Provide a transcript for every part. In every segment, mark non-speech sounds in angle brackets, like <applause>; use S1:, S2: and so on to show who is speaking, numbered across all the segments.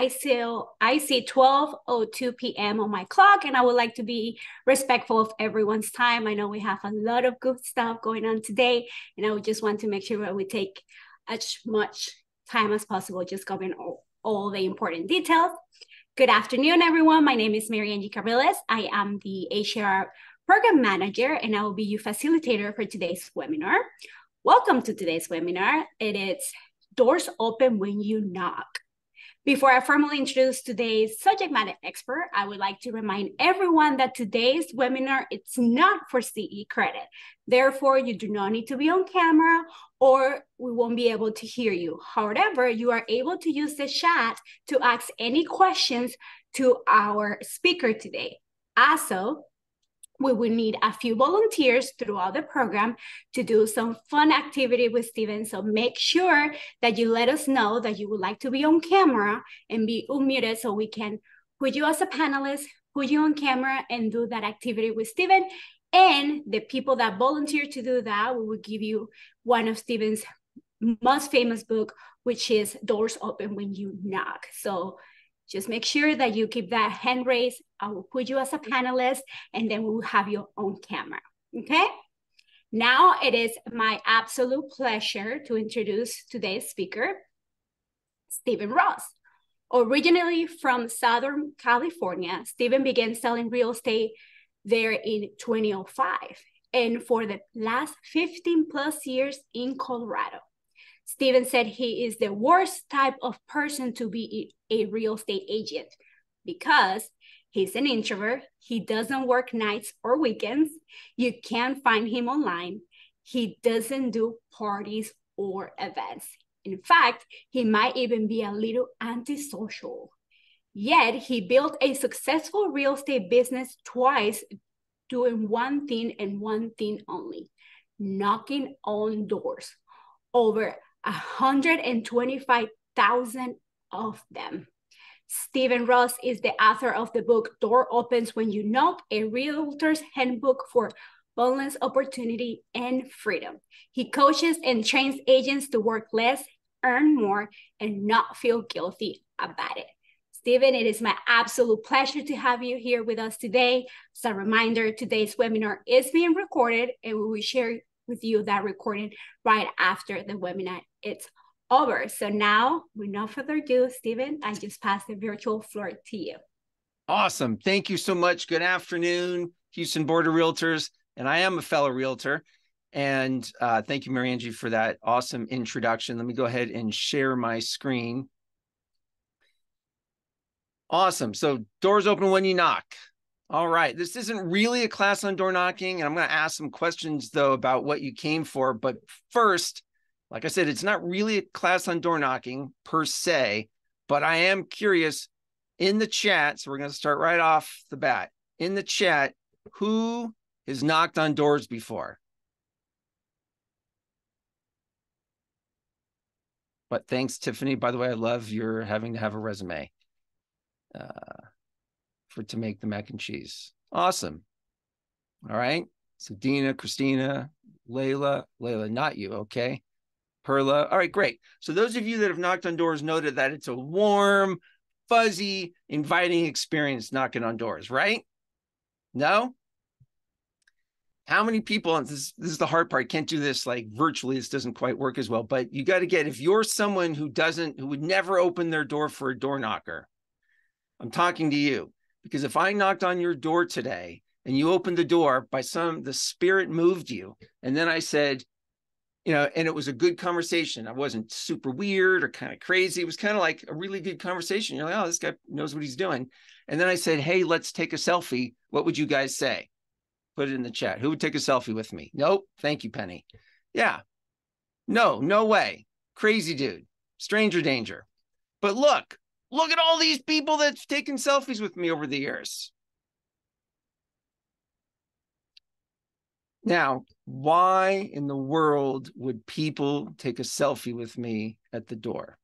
S1: I see I see 12:02 p.m. on my clock, and I would like to be respectful of everyone's time. I know we have a lot of good stuff going on today, and I would just want to make sure that we take as much time as possible, just covering all, all the important details. Good afternoon, everyone. My name is Mary Angie Carriles. I am the HAR program manager, and I will be your facilitator for today's webinar. Welcome to today's webinar. It is Doors Open When You Knock. Before I formally introduce today's subject matter expert, I would like to remind everyone that today's webinar it's not for CE credit. Therefore, you do not need to be on camera or we won't be able to hear you. However, you are able to use the chat to ask any questions to our speaker today. Also, we will need a few volunteers throughout the program to do some fun activity with Steven. So make sure that you let us know that you would like to be on camera and be unmuted so we can put you as a panelist, put you on camera and do that activity with Steven. And the people that volunteer to do that, we will give you one of Steven's most famous book, which is Doors Open When You Knock. So just make sure that you keep that hand raised. I will put you as a panelist and then we will have your own camera, okay? Now it is my absolute pleasure to introduce today's speaker, Steven Ross. Originally from Southern California, Steven began selling real estate there in 2005 and for the last 15 plus years in Colorado. Steven said he is the worst type of person to be a real estate agent because he's an introvert. He doesn't work nights or weekends. You can't find him online. He doesn't do parties or events. In fact, he might even be a little antisocial. Yet he built a successful real estate business twice doing one thing and one thing only knocking on doors. Over 125,000 of them. Steven Ross is the author of the book Door Opens When You Knock, a realtor's handbook for boundless opportunity and freedom. He coaches and trains agents to work less, earn more, and not feel guilty about it. Steven, it is my absolute pleasure to have you here with us today. As a reminder, today's webinar is being recorded and we will share with you that recording right after the webinar it's over. So now, with no further ado, Steven, I just pass the virtual floor to you.
S2: Awesome. Thank you so much. Good afternoon, Houston Board of Realtors. And I am a fellow realtor. And uh, thank you, Mary Angie, for that awesome introduction. Let me go ahead and share my screen. Awesome. So doors open when you knock. All right. This isn't really a class on door knocking. And I'm going to ask some questions, though, about what you came for. But first, like I said, it's not really a class on door knocking per se, but I am curious in the chat. So we're going to start right off the bat. In the chat, who has knocked on doors before? But thanks, Tiffany. By the way, I love your having to have a resume. Uh, for to make the mac and cheese. Awesome. All right. So Dina, Christina, Layla, Layla, not you. Okay. Perla. All right, great. So those of you that have knocked on doors noted that it's a warm, fuzzy, inviting experience knocking on doors, right? No? How many people, and this, this is the hard part, can't do this like virtually, this doesn't quite work as well, but you got to get, if you're someone who doesn't, who would never open their door for a door knocker, I'm talking to you because if I knocked on your door today and you opened the door by some, the spirit moved you. And then I said, you know, and it was a good conversation. I wasn't super weird or kind of crazy. It was kind of like a really good conversation. You're like, oh, this guy knows what he's doing. And then I said, hey, let's take a selfie. What would you guys say? Put it in the chat. Who would take a selfie with me? Nope. Thank you, Penny. Yeah. No, no way. Crazy dude. Stranger danger. But look, Look at all these people that's taken selfies with me over the years. Now, why in the world would people take a selfie with me at the door?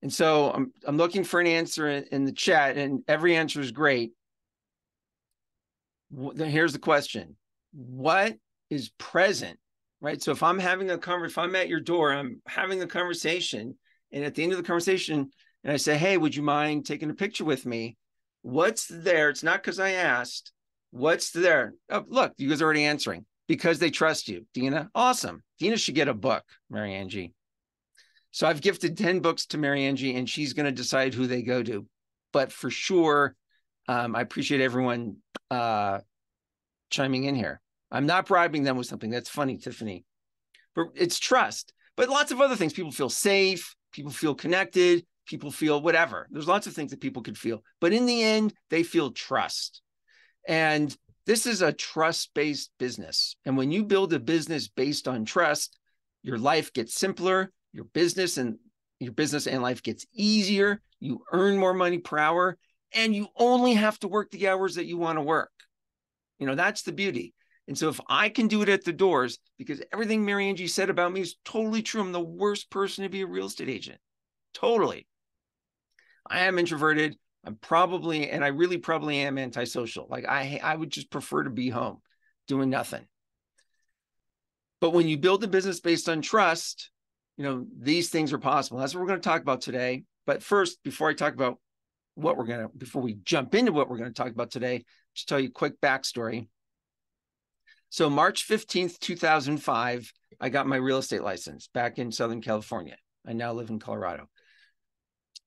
S2: And so I'm I'm looking for an answer in, in the chat, and every answer is great. Here's the question: What is present? Right. So if I'm having a conversation, if I'm at your door, I'm having a conversation, and at the end of the conversation, and I say, Hey, would you mind taking a picture with me? What's there? It's not because I asked. What's there? Oh, look, you guys are already answering because they trust you. Dina, awesome. Dina should get a book, Mary Angie. So I've gifted 10 books to Mary Angie, and she's going to decide who they go to. But for sure, um, I appreciate everyone uh, chiming in here. I'm not bribing them with something. That's funny, Tiffany. But it's trust. But lots of other things. People feel safe. People feel connected. People feel whatever. There's lots of things that people could feel. But in the end, they feel trust. And this is a trust based business. And when you build a business based on trust, your life gets simpler, your business and your business and life gets easier. You earn more money per hour, and you only have to work the hours that you want to work. You know, that's the beauty. And so if I can do it at the doors, because everything Mary Angie said about me is totally true. I'm the worst person to be a real estate agent. Totally. I am introverted. I'm probably, and I really probably am antisocial. Like I, I would just prefer to be home doing nothing. But when you build a business based on trust, you know, these things are possible. That's what we're going to talk about today. But first, before I talk about what we're going to, before we jump into what we're going to talk about today, just tell you a quick backstory. So, March 15th, 2005, I got my real estate license back in Southern California. I now live in Colorado.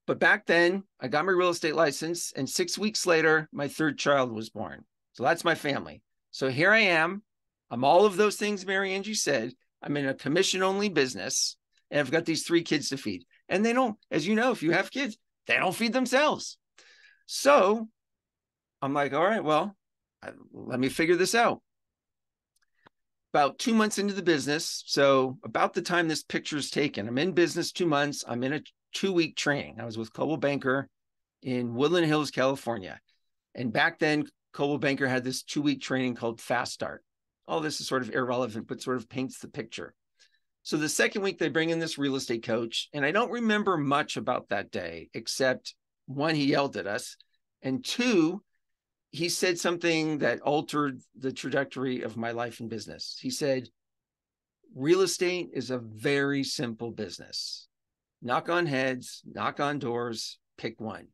S2: But back then, I got my real estate license, and six weeks later, my third child was born. So that's my family. So here I am. I'm all of those things Mary Angie said. I'm in a commission only business and I've got these three kids to feed. And they don't, as you know, if you have kids, they don't feed themselves. So I'm like, all right, well, let me figure this out. About two months into the business, so about the time this picture is taken, I'm in business two months. I'm in a two week training. I was with Coldwell Banker in Woodland Hills, California. And back then, Coldwell Banker had this two week training called Fast Start. All this is sort of irrelevant, but sort of paints the picture. So the second week, they bring in this real estate coach. And I don't remember much about that day, except one, he yelled at us. And two, he said something that altered the trajectory of my life and business. He said, Real estate is a very simple business. Knock on heads, knock on doors, pick one.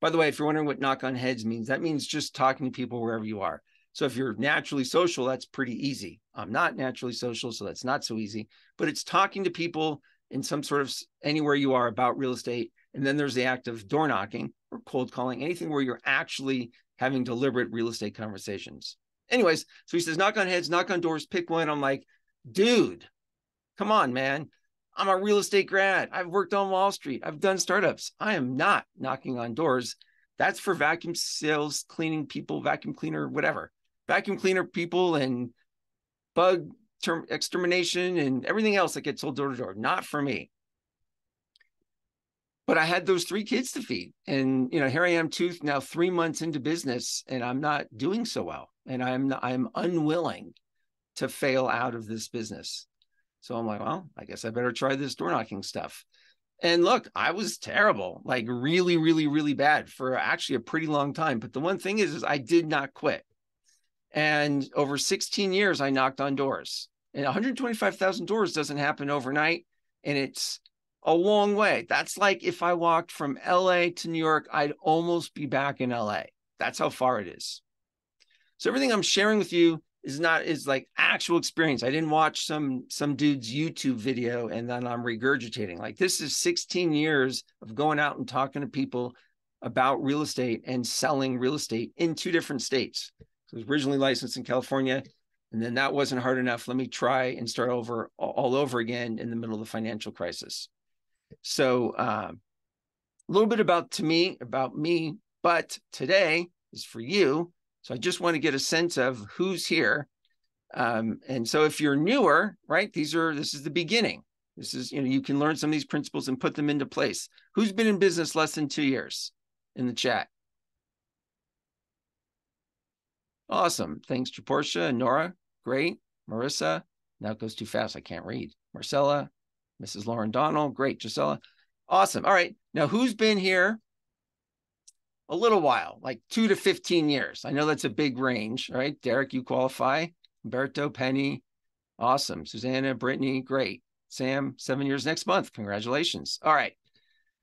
S2: By the way, if you're wondering what knock on heads means, that means just talking to people wherever you are. So if you're naturally social, that's pretty easy. I'm not naturally social, so that's not so easy. But it's talking to people in some sort of anywhere you are about real estate. And then there's the act of door knocking or cold calling, anything where you're actually having deliberate real estate conversations. Anyways, so he says, knock on heads, knock on doors, pick one. I'm like, dude, come on, man. I'm a real estate grad. I've worked on Wall Street. I've done startups. I am not knocking on doors. That's for vacuum sales, cleaning people, vacuum cleaner, whatever vacuum cleaner people and bug term extermination and everything else that gets sold door to door. Not for me. But I had those three kids to feed. And you know, here I am two now three months into business and I'm not doing so well. And I'm I'm unwilling to fail out of this business. So I'm like, well, I guess I better try this door knocking stuff. And look, I was terrible, like really, really, really bad for actually a pretty long time. But the one thing is, is I did not quit. And over 16 years, I knocked on doors. And 125,000 doors doesn't happen overnight. And it's a long way. That's like if I walked from LA to New York, I'd almost be back in LA. That's how far it is. So everything I'm sharing with you is not is like actual experience. I didn't watch some some dude's YouTube video and then I'm regurgitating. Like this is 16 years of going out and talking to people about real estate and selling real estate in two different states. So it was originally licensed in California, and then that wasn't hard enough. Let me try and start over all over again in the middle of the financial crisis. So uh, a little bit about to me about me, but today is for you. So I just want to get a sense of who's here. Um, and so if you're newer, right, these are this is the beginning. This is, you know, you can learn some of these principles and put them into place. Who's been in business less than two years in the chat? Awesome. Thanks to Portia and Nora. Great. Marissa. Now it goes too fast. I can't read. Marcella. Mrs. Lauren Donald. Great. Gisela. Awesome. All right. Now, who's been here a little while, like two to 15 years? I know that's a big range, right? Derek, you qualify. Umberto, Penny. Awesome. Susanna, Brittany. Great. Sam, seven years next month. Congratulations. All right.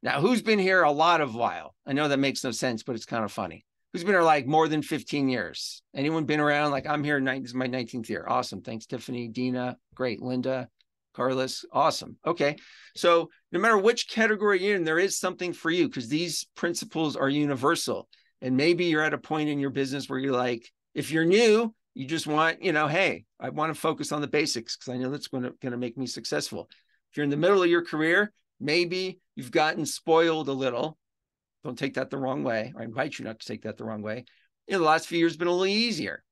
S2: Now, who's been here a lot of while? I know that makes no sense, but it's kind of funny. Who's been here like more than 15 years? Anyone been around? Like I'm here, this is my 19th year. Awesome. Thanks, Tiffany, Dina. Great. Linda, Carlos. Awesome. Okay. So no matter which category you're in, there is something for you because these principles are universal. And maybe you're at a point in your business where you're like, if you're new, you just want, you know, hey, I want to focus on the basics because I know that's going to, make me successful. If you're in the middle of your career, maybe you've gotten spoiled a little. Don't take that the wrong way. I invite you not to take that the wrong way. You know, the last few years been a little easier.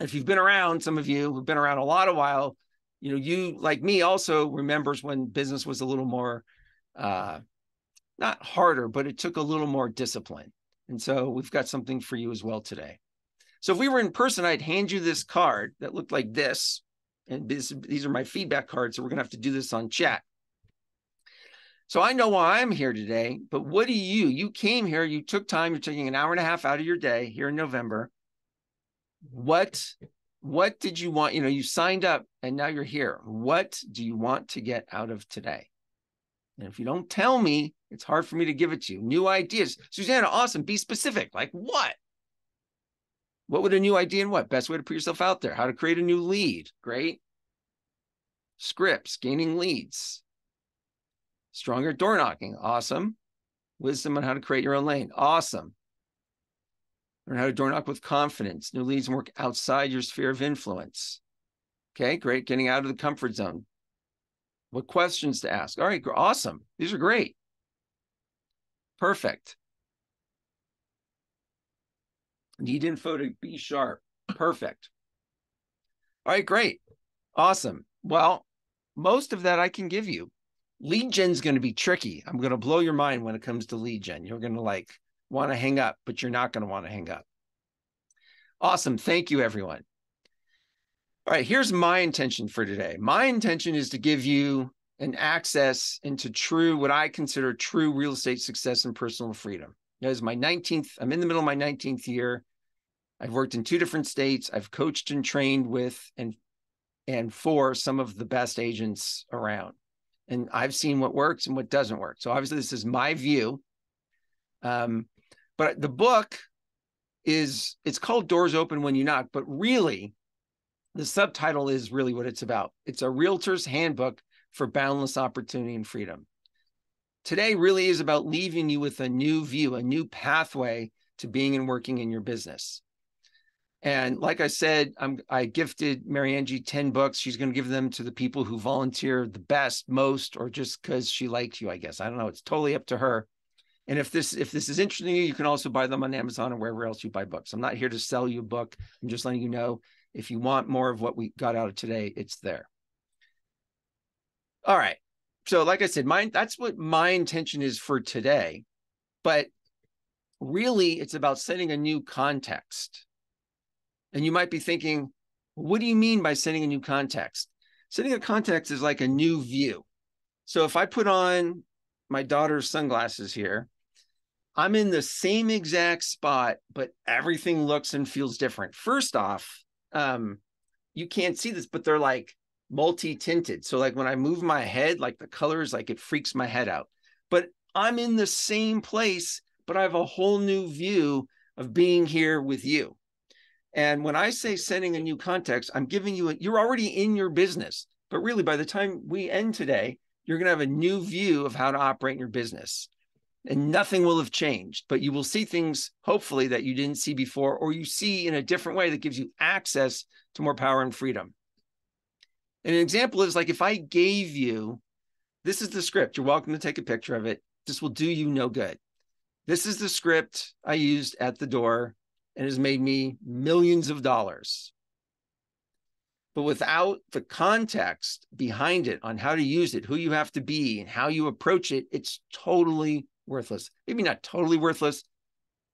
S2: If you've been around, some of you who've been around a lot of while, you know, you like me also remembers when business was a little more uh not harder, but it took a little more discipline. And so we've got something for you as well today. So if we were in person, I'd hand you this card that looked like this. And this, these are my feedback cards. So we're going to have to do this on chat. So I know why I'm here today, but what do you? You came here, you took time, you're taking an hour and a half out of your day here in November. What what did you want? You know, you signed up and now you're here. What do you want to get out of today? And if you don't tell me, it's hard for me to give it to you. New ideas. Susanna, awesome. Be specific. Like what? What would a new idea and what? Best way to put yourself out there. How to create a new lead. Great. Scripts, gaining leads. Stronger door knocking. Awesome. Wisdom on how to create your own lane. Awesome. Learn how to door knock with confidence. New leads and work outside your sphere of influence. Okay, great. Getting out of the comfort zone. What questions to ask? All right, awesome. These are great. Perfect. Need info to be sharp. Perfect. All right, great. Awesome. Well, most of that I can give you. Lead gen is going to be tricky. I'm going to blow your mind when it comes to lead gen. You're going to like want to hang up, but you're not going to want to hang up. Awesome. Thank you, everyone. All right, here's my intention for today. My intention is to give you an access into true, what I consider true real estate success and personal freedom. That is my 19th, I'm in the middle of my 19th year. I've worked in two different states. I've coached and trained with and and for some of the best agents around. And I've seen what works and what doesn't work. So obviously this is my view. Um, but the book is it's called Doors Open When You Knock, but really the subtitle is really what it's about. It's a realtor's handbook for boundless opportunity and freedom today really is about leaving you with a new view, a new pathway to being and working in your business. And like I said, I'm, I gifted Mary Angie 10 books. She's going to give them to the people who volunteer the best, most, or just because she liked you, I guess. I don't know. It's totally up to her. And if this if this is interesting you, you can also buy them on Amazon or wherever else you buy books. I'm not here to sell you a book. I'm just letting you know if you want more of what we got out of today, it's there. All right so like I said, that's what my intention is for today. But really it's about setting a new context. And you might be thinking, what do you mean by setting a new context? Setting a context is like a new view. So if I put on my daughter's sunglasses here, I'm in the same exact spot, but everything looks and feels different. First off, um, you can't see this, but they're like multi-tinted. So like when I move my head, like the colors, like it freaks my head out. But I'm in the same place, but I have a whole new view of being here with you. And when I say setting a new context, I'm giving you a, you're already in your business, but really by the time we end today, you're going to have a new view of how to operate your business. And nothing will have changed, but you will see things hopefully that you didn't see before, or you see in a different way that gives you access to more power and freedom. And an example is like if I gave you, this is the script, you're welcome to take a picture of it. This will do you no good. This is the script I used at the door and has made me millions of dollars. But without the context behind it on how to use it, who you have to be, and how you approach it, it's totally worthless. Maybe not totally worthless,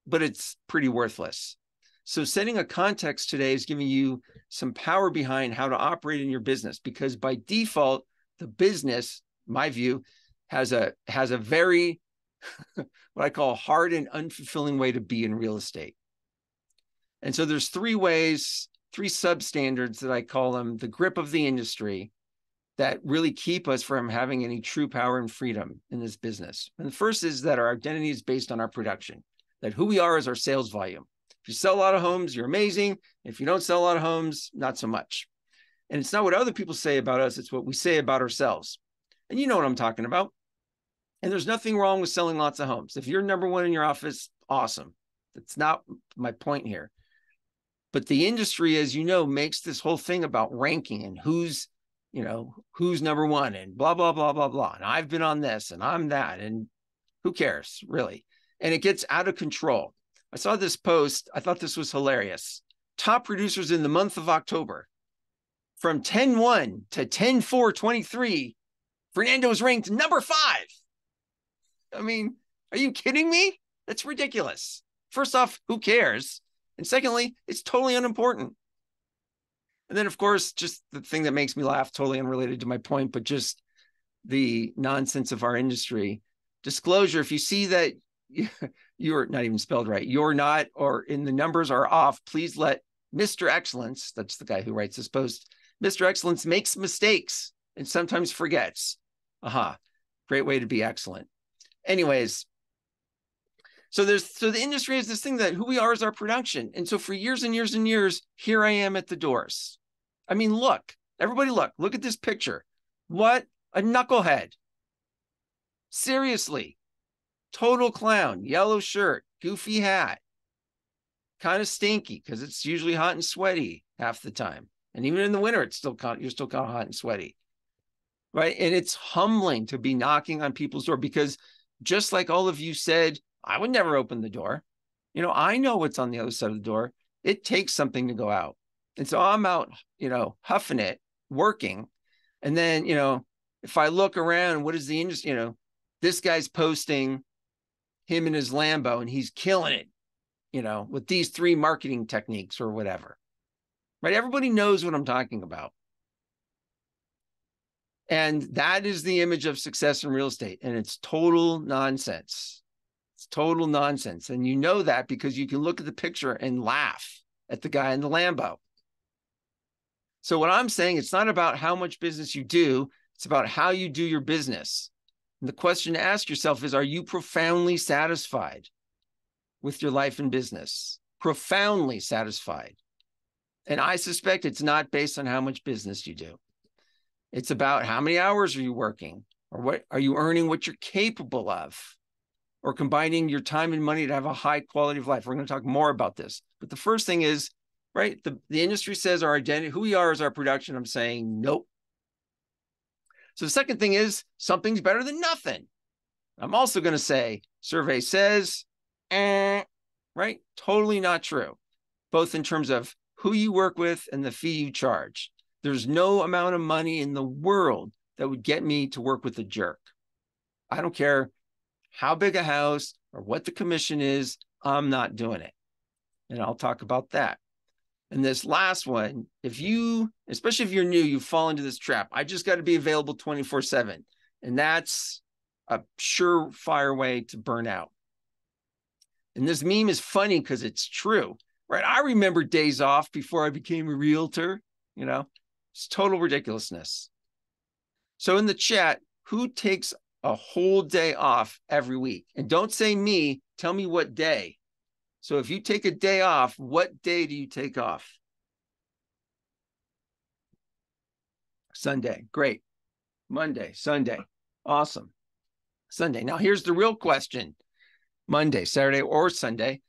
S2: but it's pretty worthless. So setting a context today is giving you some power behind how to operate in your business because by default, the business, my view, has a has a very <laughs> what I call hard and unfulfilling way to be in real estate. And so there's three ways, three substandards that I call them the grip of the industry that really keep us from having any true power and freedom in this business. And the first is that our identity is based on our production, that who we are is our sales volume. If you sell a lot of homes, you're amazing. If you don't sell a lot of homes, not so much. And it's not what other people say about us, it's what we say about ourselves. And you know what I'm talking about. And there's nothing wrong with selling lots of homes. If you're number one in your office, awesome. That's not my point here. But the industry, as you know, makes this whole thing about ranking and who's, you know, who's number one and blah, blah, blah, blah, blah. And I've been on this and I'm that. And who cares, really? And it gets out of control. I saw this post. I thought this was hilarious. Top producers in the month of October from 10 1 to 10 4 23, Fernando is ranked number five. I mean, are you kidding me? That's ridiculous. First off, who cares? And secondly, it's totally unimportant. And then, of course, just the thing that makes me laugh, totally unrelated to my point, but just the nonsense of our industry. Disclosure if you see that <laughs> you're not even spelled right, you're not, or in the numbers are off, please let Mr. Excellence, that's the guy who writes this post, Mr. Excellence makes mistakes and sometimes forgets. Aha, great way to be excellent. Anyways, so there's so the industry is this thing that who we are is our production. And so for years and years and years, here I am at the doors. I mean, look, everybody look, look at this picture. What a knucklehead. Seriously. Total clown, yellow shirt, goofy hat. Kind of stinky because it's usually hot and sweaty half the time. And even in the winter, it's still you're still kind of hot and sweaty. Right. And it's humbling to be knocking on people's door because just like all of you said, I would never open the door. You know, I know what's on the other side of the door. It takes something to go out. And so I'm out, you know, huffing it, working. And then, you know, if I look around, what is the industry? You know, this guy's posting him in his Lambo and he's killing it, you know, with these three marketing techniques or whatever. Right? Everybody knows what I'm talking about. And that is the image of success in real estate. And it's total nonsense. It's total nonsense. And you know that because you can look at the picture and laugh at the guy in the Lambo. So, what I'm saying, it's not about how much business you do, it's about how you do your business. And the question to ask yourself is Are you profoundly satisfied with your life and business? Profoundly satisfied. And I suspect it's not based on how much business you do. It's about how many hours are you working or what are you earning what you're capable of or combining your time and money to have a high quality of life. We're going to talk more about this. But the first thing is, right, the, the industry says our identity, who we are is our production. I'm saying nope. So the second thing is something's better than nothing. I'm also going to say survey says, eh, right? Totally not true, both in terms of who you work with and the fee you charge. There's no amount of money in the world that would get me to work with a jerk. I don't care how big a house or what the commission is, I'm not doing it. And I'll talk about that. And this last one, if you, especially if you're new, you fall into this trap. I just got to be available 24 7. And that's a surefire way to burn out. And this meme is funny because it's true, right? I remember days off before I became a realtor, you know, it's total ridiculousness. So in the chat, who takes a whole day off every week? And don't say me, tell me what day. So if you take a day off, what day do you take off? Sunday. Great. Monday, Sunday. Awesome. Sunday. Now here's the real question. Monday, Saturday, or Sunday.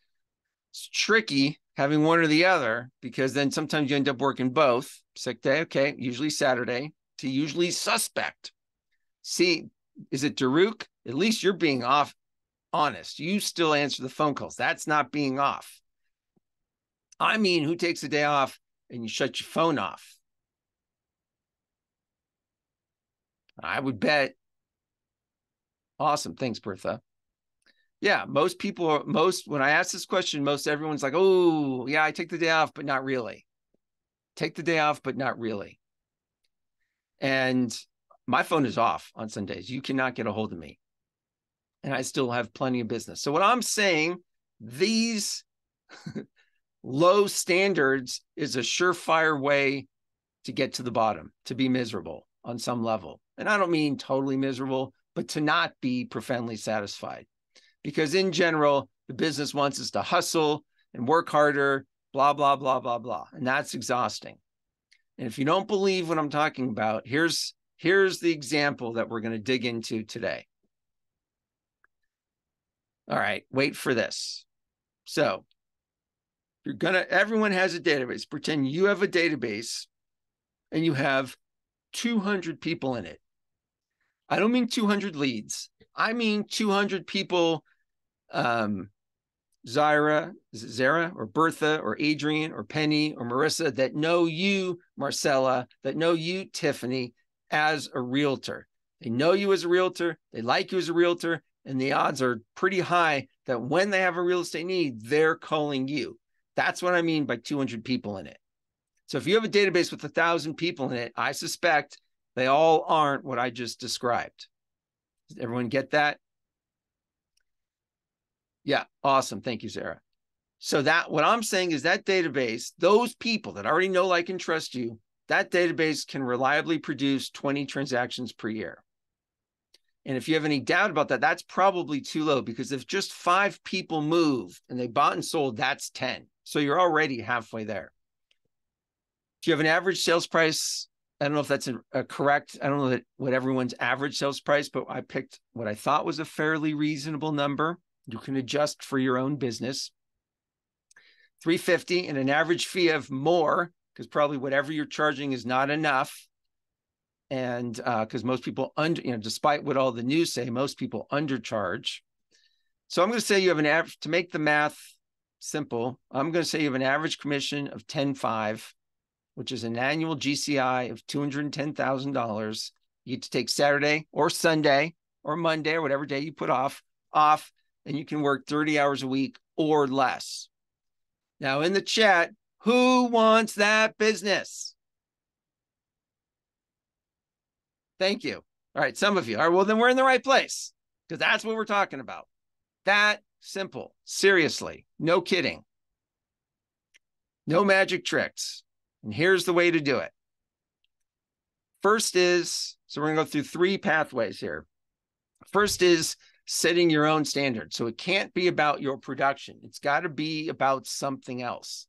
S2: It's tricky having one or the other because then sometimes you end up working both. Sick day, okay, usually Saturday, to usually suspect. See, is it Daruk? At least you're being off honest. You still answer the phone calls. That's not being off. I mean, who takes a day off and you shut your phone off? I would bet. Awesome. Thanks, Bertha. Yeah, most people, most, when I ask this question, most everyone's like, oh, yeah, I take the day off, but not really. Take the day off, but not really. And my phone is off on Sundays. You cannot get a hold of me. And I still have plenty of business. So, what I'm saying, these <laughs> low standards is a surefire way to get to the bottom, to be miserable. on some level. And I don't mean totally miserable, but to not be profoundly satisfied. Because in general, the business wants us to hustle and work harder, blah, blah, blah, blah, blah. And that's exhausting. And if you don't believe what I'm talking about, here's here's the example that we're going to dig into today. All right, wait for this. So, you're to everyone has a database. Pretend you have a database and you have 200 people in it. I don't mean 200 leads. I mean 200 people um Zyra, Zara or Bertha or Adrian or Penny or Marissa that know you, Marcella, that know you, Tiffany, as a realtor. They know you as a realtor, they like you as a realtor, and the odds are pretty high that when they have a real estate need, they're calling you. That's what I mean by 200 people in it. So if you have a database with a thousand people in it, I suspect they all aren't what I just described. Does everyone get that? Yeah, awesome. Thank you, Sarah. So that what I'm saying is that database, those people that already know, like, and trust you, that database can reliably produce 20 transactions per year. And if you have any doubt about that, that's probably too low because if just five people moved and they bought and sold, that's 10. So you're already halfway there. If you have an average sales price, I don't know if that's a, a correct, I don't know that what everyone's average sales price, but I picked what I thought was a fairly reasonable number. You can adjust for your own business. 350 and an average fee of more because probably whatever you're charging is not enough. And because uh, most people under, you know, despite what all the news say, most people undercharge. So I'm going to say you have an average to make the math simple. I'm going to say you have an average commission of 10.5, which is an annual GCI of $210,000. You get to take Saturday or Sunday or Monday or whatever day you put off off, and you can work 30 hours a week or less. Now in the chat, who wants that business? Thank you. All right, some of you. All right, well, then we're in the right place because that's what we're talking about. That simple. Seriously, no kidding. No magic tricks. And here's the way to do it. First is so we're going to go through three pathways here. First is setting your own standard. So it can't be about your production, it's got to be about something else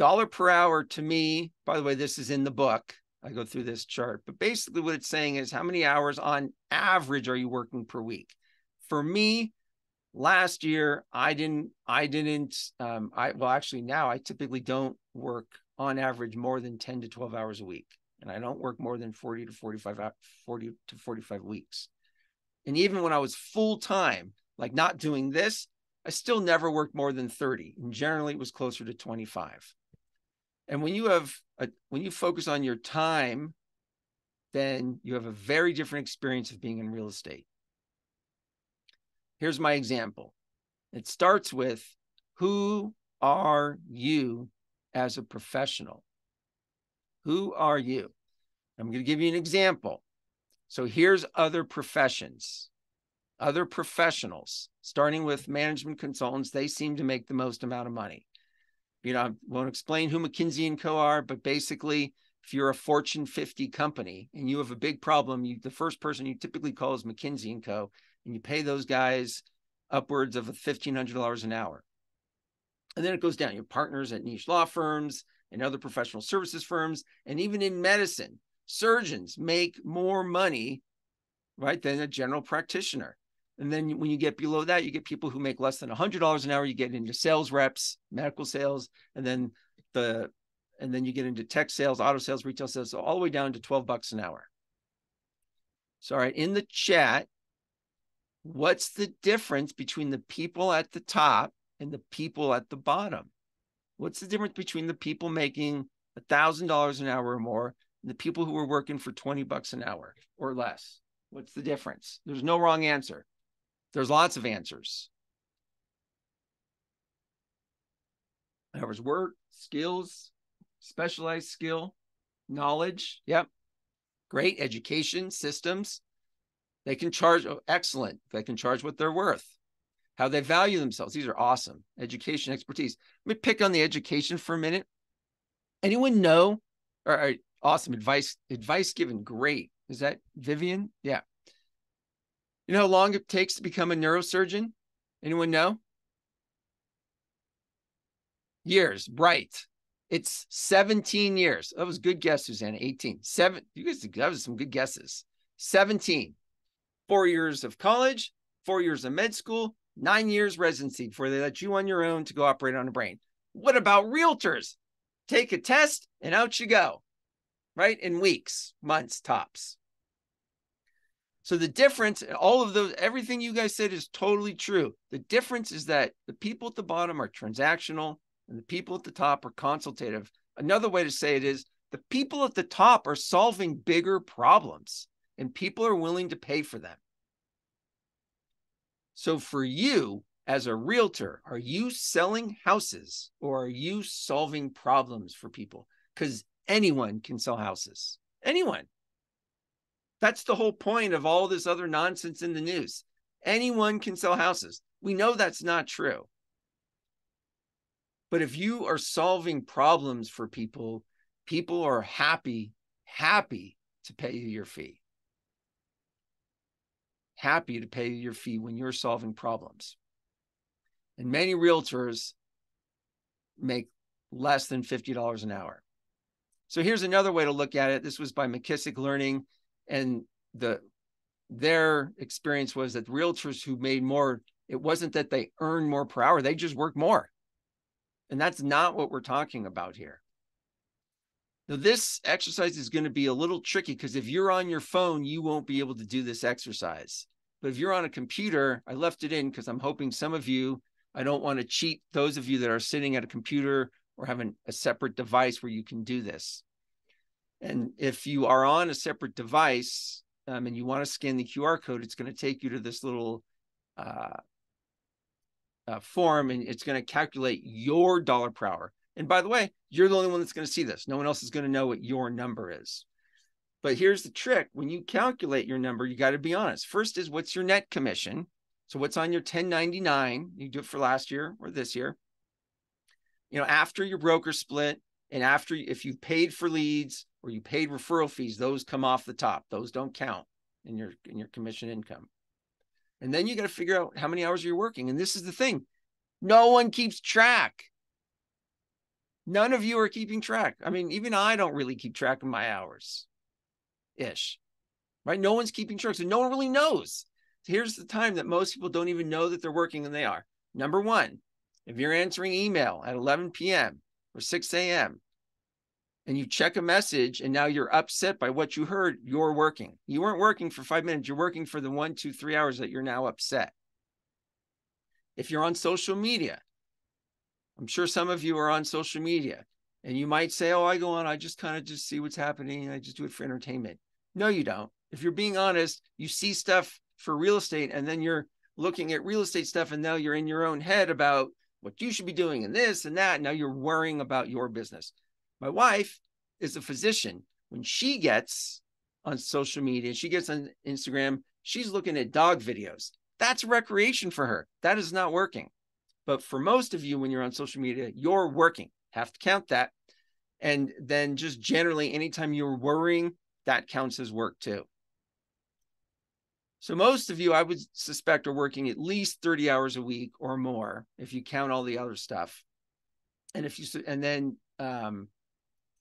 S2: dollar per hour to me, by the way, this is in the book. I go through this chart, but basically what it's saying is how many hours on average are you working per week? For me, last year I didn't I didn't um I well actually now I typically don't work on average more than 10 to 12 hours a week and I don't work more than 40 to 45 40 to 45 weeks. And even when I was full time, like not doing this, I still never worked more than 30 and generally it was closer to 25. And when you have a, when you focus on your time, then you have a very different experience of being in real estate. Here's my example. It starts with who are you as a professional? Who are you? I'm going to give you an example. So here's other professions, other professionals, starting with management consultants. They seem to make the most amount of money you know, I won't explain who McKinsey and Co are, but basically, if you're a Fortune 50 company and you have a big problem, you the first person you typically call is McKinsey and Co, and you pay those guys upwards of $1,500 an hour. And then it goes down. Your partners at niche law firms and other professional services firms, and even in medicine, surgeons make more money, right, than a general practitioner. And then when you get below that, you get people who make less than $100 an hour. You get into sales reps, medical sales, and then the and then you get into tech sales, auto sales, retail sales, so all the way down to 12 bucks an hour. So, all right, in the chat, what's the difference between the people at the top and the people at the bottom? What's the difference between the people making $1,000 an hour or more and the people who are working for 20 bucks an hour or less? What's the difference? There's no wrong answer. There's lots of answers. There's work, skills, specialized skill, knowledge. Yep. Great education systems. They can charge, oh, excellent. They can charge what they're worth. How they value themselves. These are awesome. Education, expertise. Let me pick on the education for a minute. Anyone know, All right. Awesome advice. Advice given. Great. Is that Vivian? Yeah. You know how long it takes to become a neurosurgeon? Anyone know? Years, right. It's 17 years. That was good guess, Susanna. 18. Seven. You guys, that was some good guesses. 17. Four years of college, four years of med school, nine years residency before they let you on your own to go operate on a brain. What about realtors? Take a test and out you go, right? In weeks, months, tops. So the difference, all of those, everything you guys said is totally true. The difference is that the people at the bottom are transactional and the people at the top are consultative. Another way to say it is the people at the top are solving bigger problems and people are willing to pay for them. So for you as a realtor, are you selling houses or are you solving problems for people? Because anyone can sell houses. Anyone. That's the whole point of all this other nonsense in the news. Anyone can sell houses. We know that's not true. But if you are solving problems for people, people are happy, happy to pay you your fee. Happy to pay you your fee when you're solving problems. And many realtors make less than $50 an hour. So here's another way to look at it. This was by McKissock Learning and the their experience was that realtors who made more it wasn't that they earned more per hour they just worked more. And that's not what we're talking about here. Now this exercise is going to be a little tricky because if you're on your phone you won't be able to do this exercise. But if you're on a computer i left it in because i'm hoping some of you i don't want to cheat those of you that are sitting at a computer or having a separate device where you can do this and if you are on a separate device um, and you want to scan the QR code, it's going to take you to this little uh, uh, form and it's going to calculate your dollar per hour. And by the way, you're the only one that's going to see this. No one else is going to know what your number is. But here's the trick when you calculate your number, you got to be honest. First is what's your net commission? So, what's on your 1099? You do it for last year or this year. You know, after your broker split and after if you paid for leads or you paid referral fees, those come off the top. Those don't count in your in your commission income. And then you got to figure out how many hours you're working. And this is the thing. No one keeps track. None of you are keeping track. I mean, even I don't really keep track of my hours. Ish. Right? No one's keeping track. So no one really knows. Here's the time that most people don't even know that they're working and they are. Number one, if you're answering email at 11 p.m. or 6 a.m., and you check a message and now you're upset by what you heard, you're working. You weren't working for five minutes, you're working for the one, two, three hours that you're now upset. If you're on social media, I'm sure some of you are on social media and you might say, Oh, I go on, I just kind of just see what's happening. I just do it for entertainment. No, you don't. If you're being honest, you see stuff for real estate and then you're looking at real estate stuff and now you're in your own head about what you should be doing and this and that. And Now you're worrying about your business. My wife is a physician. When she gets on social media, she gets on Instagram, she's looking at dog videos. That's recreation for her. That is not working. But for most of you, when you're on social media, you're working. Have to count that. And then just generally, anytime you're worrying, that counts as work too. So most of you, I would suspect, are working at least 30 hours a week or more if you count all the other stuff. And if you and then um,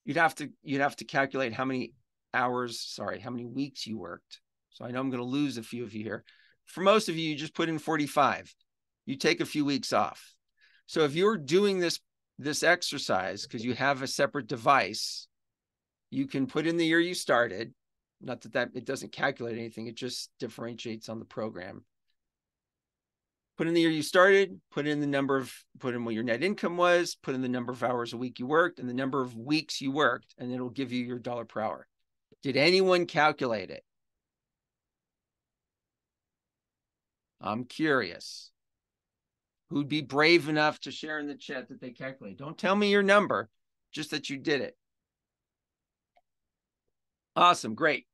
S2: you'd have to you'd have to calculate how many hours, sorry, how many weeks you worked. So I know I'm going to lose a few of you here. For most of you, you just put in 45. You take a few weeks off. So if you're doing this this exercise because you have a separate device, you can put in the year you started. Not that that it doesn't calculate anything; it just differentiates on the program put in the year you started, put in the number of, put in what your net income was, put in the number of hours a week you worked and the number of weeks you worked, and it'll give you your dollar per hour. Did anyone calculate it? I'm curious. Who'd be brave enough to share in the chat that they calculate? Don't tell me your number, just that you did it. Awesome, great.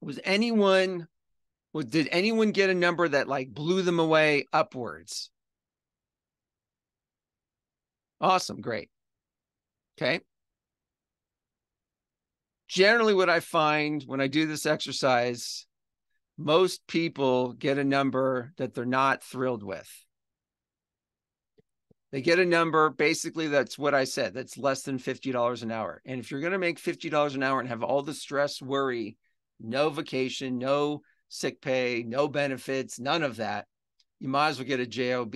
S2: Was anyone did anyone get a number that like blew them away upwards? Awesome, great. Okay. generally what I find when I do this exercise, most people get a number that they're not thrilled with. They get a number, basically, that's what I said, that's less than $50 an hour. And if you're going to make $50 an hour and have all the stress, worry, no vacation, no sick pay, no benefits, none of that, you might as well get a JOB.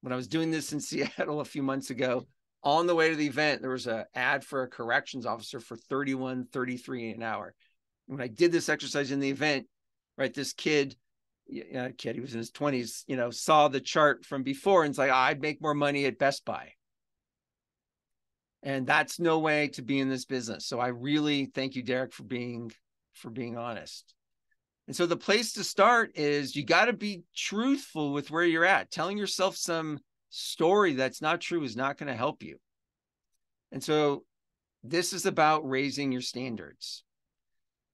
S2: When I was doing this in <laughs> Seattle a few months ago, on the way to the event, there was an ad for a corrections officer for 31, 33 an hour. When I did this exercise in the event, right, this kid yeah, uh, kid, he was in his 20s, you know, saw the chart from before and it's like, I'd make more money at Best Buy. And that's no way to be in this business. So I really thank you, Derek, for being for being honest. And so the place to start is you got to be truthful with where you're at. Telling yourself some story that's not true is not going to help you. And so this is about raising your standards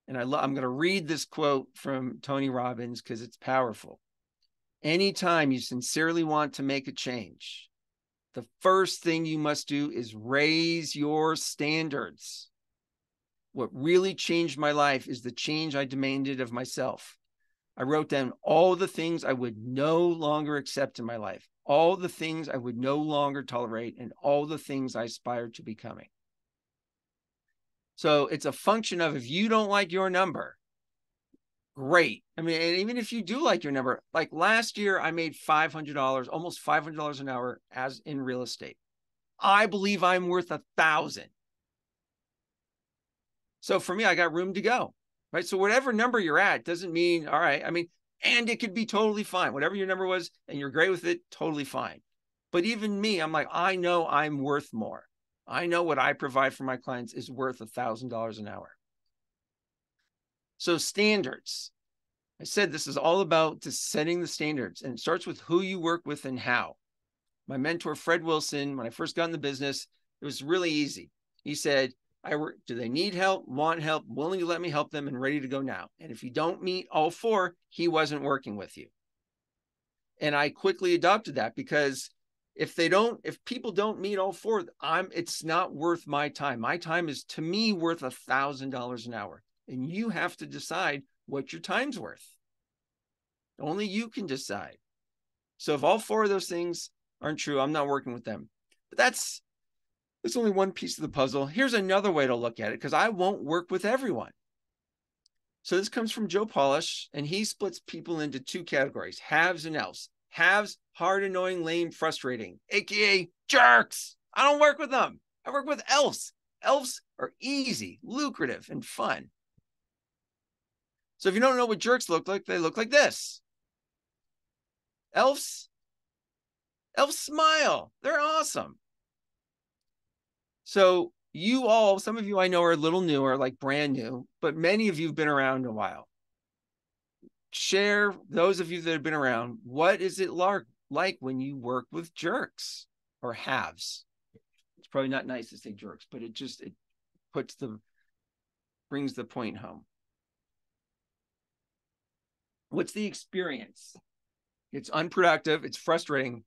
S2: and I lo- I'm going to read this quote from Tony Robbins because it's powerful. Anytime you sincerely want to make a change, the first thing you must do is raise your standards. What really changed my life is the change I demanded of myself. I wrote down all the things I would no longer accept in my life, all the things I would no longer tolerate, and all the things I aspired to becoming. So it's a function of if you don't like your number, great. I mean, and even if you do like your number, like last year, I made $500, almost $500 an hour as in real estate. I believe I'm worth a thousand. So for me, I got room to go, right? So whatever number you're at doesn't mean, all right. I mean, and it could be totally fine. Whatever your number was and you're great with it, totally fine. But even me, I'm like, I know I'm worth more. I know what I provide for my clients is worth a thousand dollars an hour. So standards. I said this is all about just setting the standards and it starts with who you work with and how. My mentor, Fred Wilson, when I first got in the business, it was really easy. He said, I work, do they need help, want help, willing to let me help them, and ready to go now? And if you don't meet all four, he wasn't working with you. And I quickly adopted that because if they don't if people don't meet all four i'm it's not worth my time. My time is to me worth a thousand dollars an hour. And you have to decide what your time's worth. Only you can decide. So if all four of those things aren't true i'm not working with them. But that's that's only one piece of the puzzle here's another way to look at it because i won't work with everyone so this comes from joe polish and he splits people into two categories halves and elves halves hard, annoying, lame, frustrating, aka jerks. I don't work with them. I work with elves. Elves are easy, lucrative, and fun. So if you don't know what jerks look like, they look like this. Elves, elves smile. They're awesome. So you all, some of you I know are a little newer, like brand new, but many of you have been around a while. Share those of you that have been around. What is it like when you work with jerks or halves. It's probably not nice to say jerks, but it just it puts the brings the point home. What's the experience? It's unproductive, it's frustrating.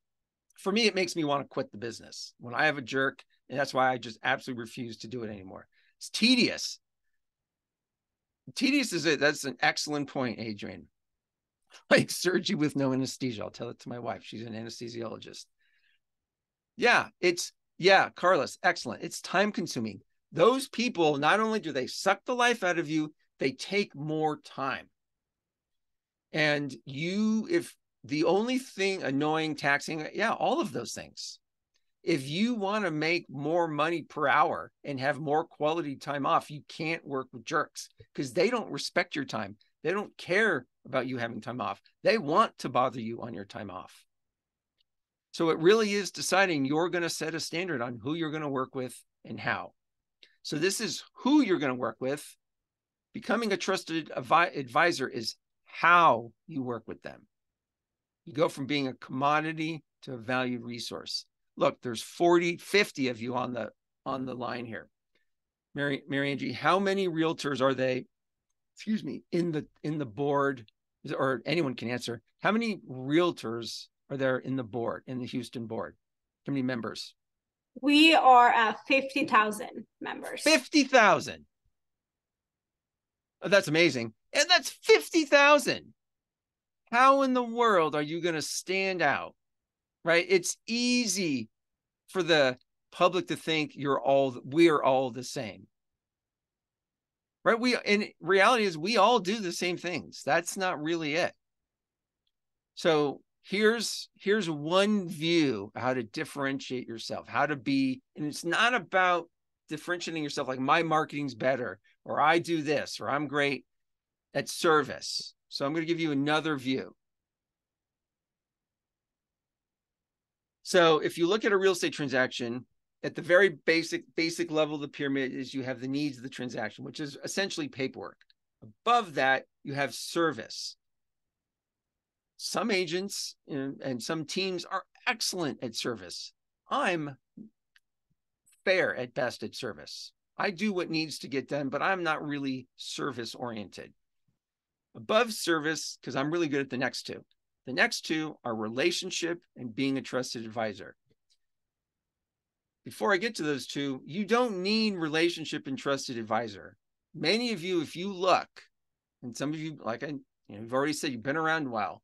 S2: For me, it makes me want to quit the business. When I have a jerk, and that's why I just absolutely refuse to do it anymore. It's tedious. Tedious is it. That's an excellent point, Adrian. <laughs> like surgery with no anesthesia. I'll tell it to my wife. She's an anesthesiologist. Yeah, it's yeah, Carlos, excellent. It's time consuming. Those people, not only do they suck the life out of you, they take more time. And you, if the only thing annoying, taxing, yeah, all of those things. If you want to make more money per hour and have more quality time off, you can't work with jerks because they don't respect your time. They don't care about you having time off. They want to bother you on your time off. So it really is deciding you're going to set a standard on who you're going to work with and how. So this is who you're going to work with. Becoming a trusted advisor is how you work with them. You go from being a commodity to a valued resource. Look, there's 40, 50 of you on the on the line here. Mary, Mary Angie, how many realtors are they excuse me, in the in the board, or anyone can answer. How many realtors are there in the board in the Houston board? How many members?
S1: We are at fifty thousand members.
S2: Fifty thousand. Oh, that's amazing. And that's 50,000. How in the world are you going to stand out? Right? It's easy for the public to think you're all we're all the same. Right? We in reality is we all do the same things. That's not really it. So here's here's one view how to differentiate yourself, how to be, and it's not about differentiating yourself like my marketing's better or I do this or I'm great at service. So I'm going to give you another view. So if you look at a real estate transaction, at the very basic basic level of the pyramid is you have the needs of the transaction, which is essentially paperwork. Above that, you have service. Some agents and some teams are excellent at service. I'm fair at best at service. I do what needs to get done, but I'm not really service oriented. Above service, because I'm really good at the next two. The next two are relationship and being a trusted advisor. Before I get to those two, you don't need relationship and trusted advisor. Many of you, if you look, and some of you, like I, you know, you've already said, you've been around a while.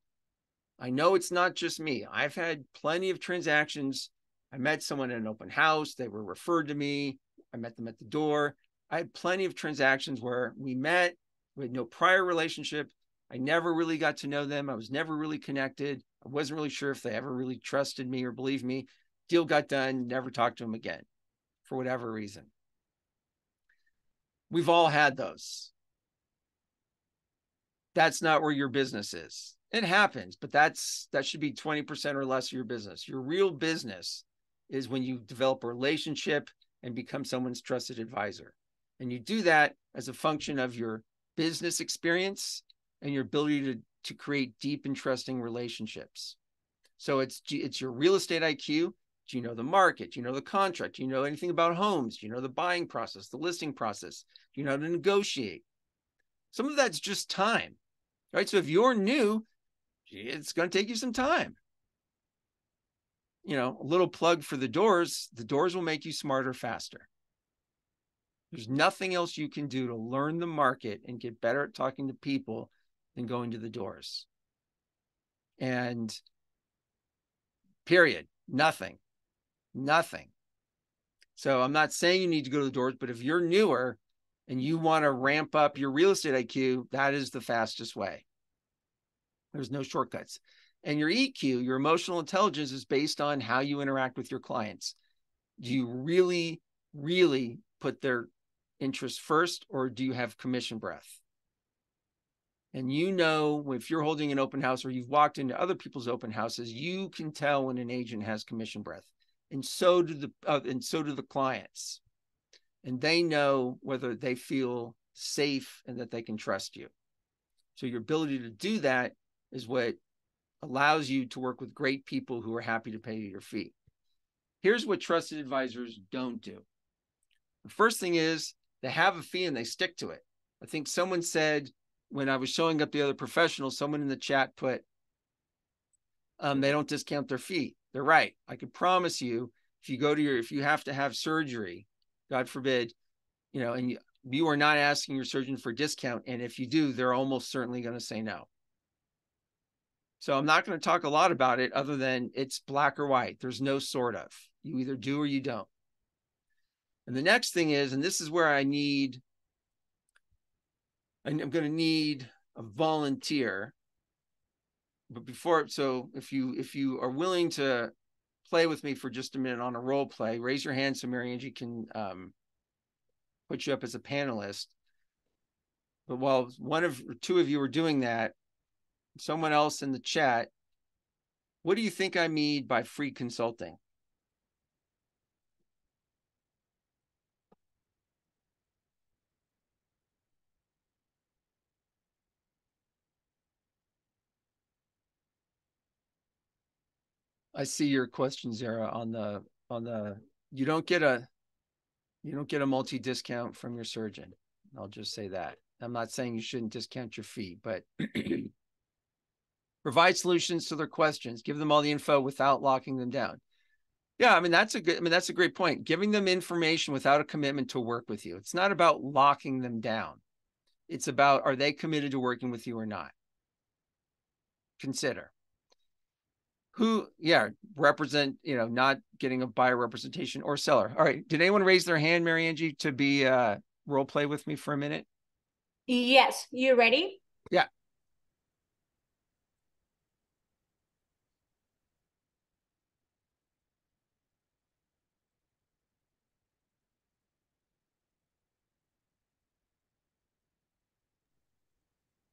S2: I know it's not just me. I've had plenty of transactions. I met someone at an open house. They were referred to me. I met them at the door. I had plenty of transactions where we met, we had no prior relationship. I never really got to know them. I was never really connected. I wasn't really sure if they ever really trusted me or believed me. Deal got done, never talked to them again for whatever reason. We've all had those. That's not where your business is. It happens, but that's that should be 20% or less of your business. Your real business is when you develop a relationship and become someone's trusted advisor. And you do that as a function of your business experience and your ability to, to create deep and trusting relationships. So it's it's your real estate IQ. Do you know the market? Do you know the contract? Do you know anything about homes? Do you know the buying process, the listing process? Do you know how to negotiate? Some of that's just time, right? So if you're new, it's going to take you some time. You know, a little plug for the doors. The doors will make you smarter faster. There's nothing else you can do to learn the market and get better at talking to people than going to the doors. And period, nothing, nothing. So I'm not saying you need to go to the doors, but if you're newer and you want to ramp up your real estate IQ, that is the fastest way. There's no shortcuts. And your EQ, your emotional intelligence, is based on how you interact with your clients. Do you really, really put their interests first, or do you have commission breath? And you know, if you're holding an open house or you've walked into other people's open houses, you can tell when an agent has commission breath, and so do the uh, and so do the clients, and they know whether they feel safe and that they can trust you. So your ability to do that is what allows you to work with great people who are happy to pay you your fee. Here's what trusted advisors don't do. The first thing is they have a fee and they stick to it. I think someone said when I was showing up the other professionals, someone in the chat put, um, they don't discount their fee. They're right. I could promise you, if you go to your, if you have to have surgery, God forbid, you know, and you, you are not asking your surgeon for a discount. And if you do, they're almost certainly going to say no. So I'm not going to talk a lot about it other than it's black or white. There's no sort of. You either do or you don't. And the next thing is, and this is where I need I'm going to need a volunteer. But before, so if you if you are willing to play with me for just a minute on a role play, raise your hand so Mary Angie can um, put you up as a panelist. But while one of two of you are doing that, someone else in the chat, what do you think I mean by free consulting? I see your question, Zara, on the on the you don't get a you don't get a multi discount from your surgeon. I'll just say that. I'm not saying you shouldn't discount your fee, but <clears throat> provide solutions to their questions, give them all the info without locking them down. Yeah, I mean that's a good I mean that's a great point. Giving them information without a commitment to work with you. It's not about locking them down. It's about are they committed to working with you or not? Consider who, yeah, represent, you know, not getting a buyer representation or seller. All right. Did anyone raise their hand, Mary Angie, to be uh role play with me for a minute?
S1: Yes. You ready?
S2: Yeah.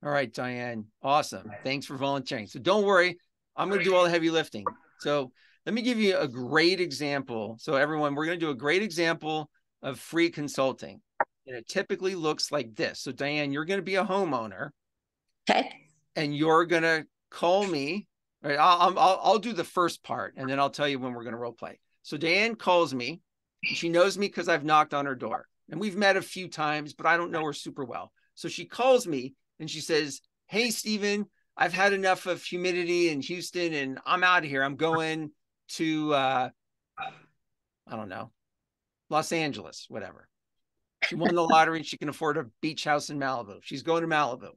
S2: All right, Diane. Awesome. Thanks for volunteering. So don't worry, I'm going to do all the heavy lifting. So let me give you a great example. So everyone, we're going to do a great example of free consulting. And it typically looks like this. So Diane, you're going to be a homeowner.
S3: Okay.
S2: And you're going to call me. Right. I'll, I'll, I'll do the first part and then I'll tell you when we're going to role play. So Diane calls me. She knows me because I've knocked on her door and we've met a few times, but I don't know her super well. So she calls me and she says, Hey, Steven, I've had enough of humidity in Houston and I'm out of here. I'm going to, uh, I don't know, Los Angeles, whatever. She won the lottery and she can afford a beach house in Malibu. She's going to Malibu.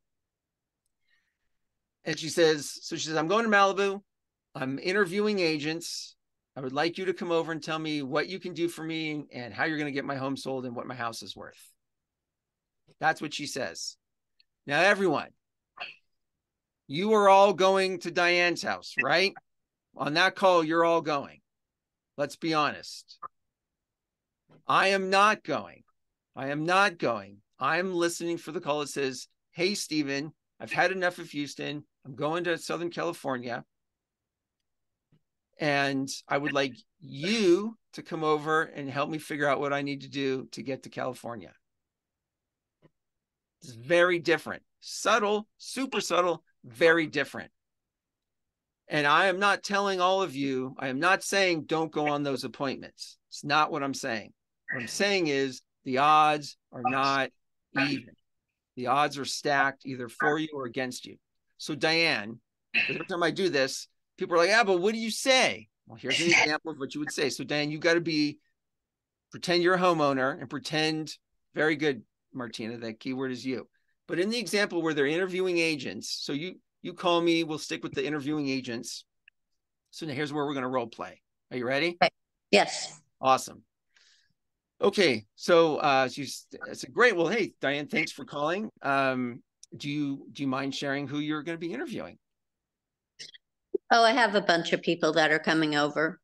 S2: And she says, So she says, I'm going to Malibu. I'm interviewing agents. I would like you to come over and tell me what you can do for me and how you're going to get my home sold and what my house is worth. That's what she says. Now, everyone, you are all going to Diane's house, right? On that call, you're all going. Let's be honest. I am not going. I am not going. I'm listening for the call that says, Hey, Steven, I've had enough of Houston. I'm going to Southern California. And I would like you to come over and help me figure out what I need to do to get to California. It's very different, subtle, super subtle, very different. And I am not telling all of you, I am not saying don't go on those appointments. It's not what I'm saying. What I'm saying is the odds are not even. The odds are stacked either for you or against you. So, Diane, every time I do this, people are like, yeah, but what do you say? Well, here's an example of what you would say. So, Diane, you got to be pretend you're a homeowner and pretend very good, Martina. That keyword is you. But in the example where they're interviewing agents, so you you call me, we'll stick with the interviewing agents. So now here's where we're going to role play. Are you ready?
S3: Yes.
S2: Awesome. Okay, so uh, she's it's a great. Well, hey, Diane, thanks for calling. Um, do you do you mind sharing who you're going to be interviewing?
S3: Oh, I have a bunch of people that are coming over.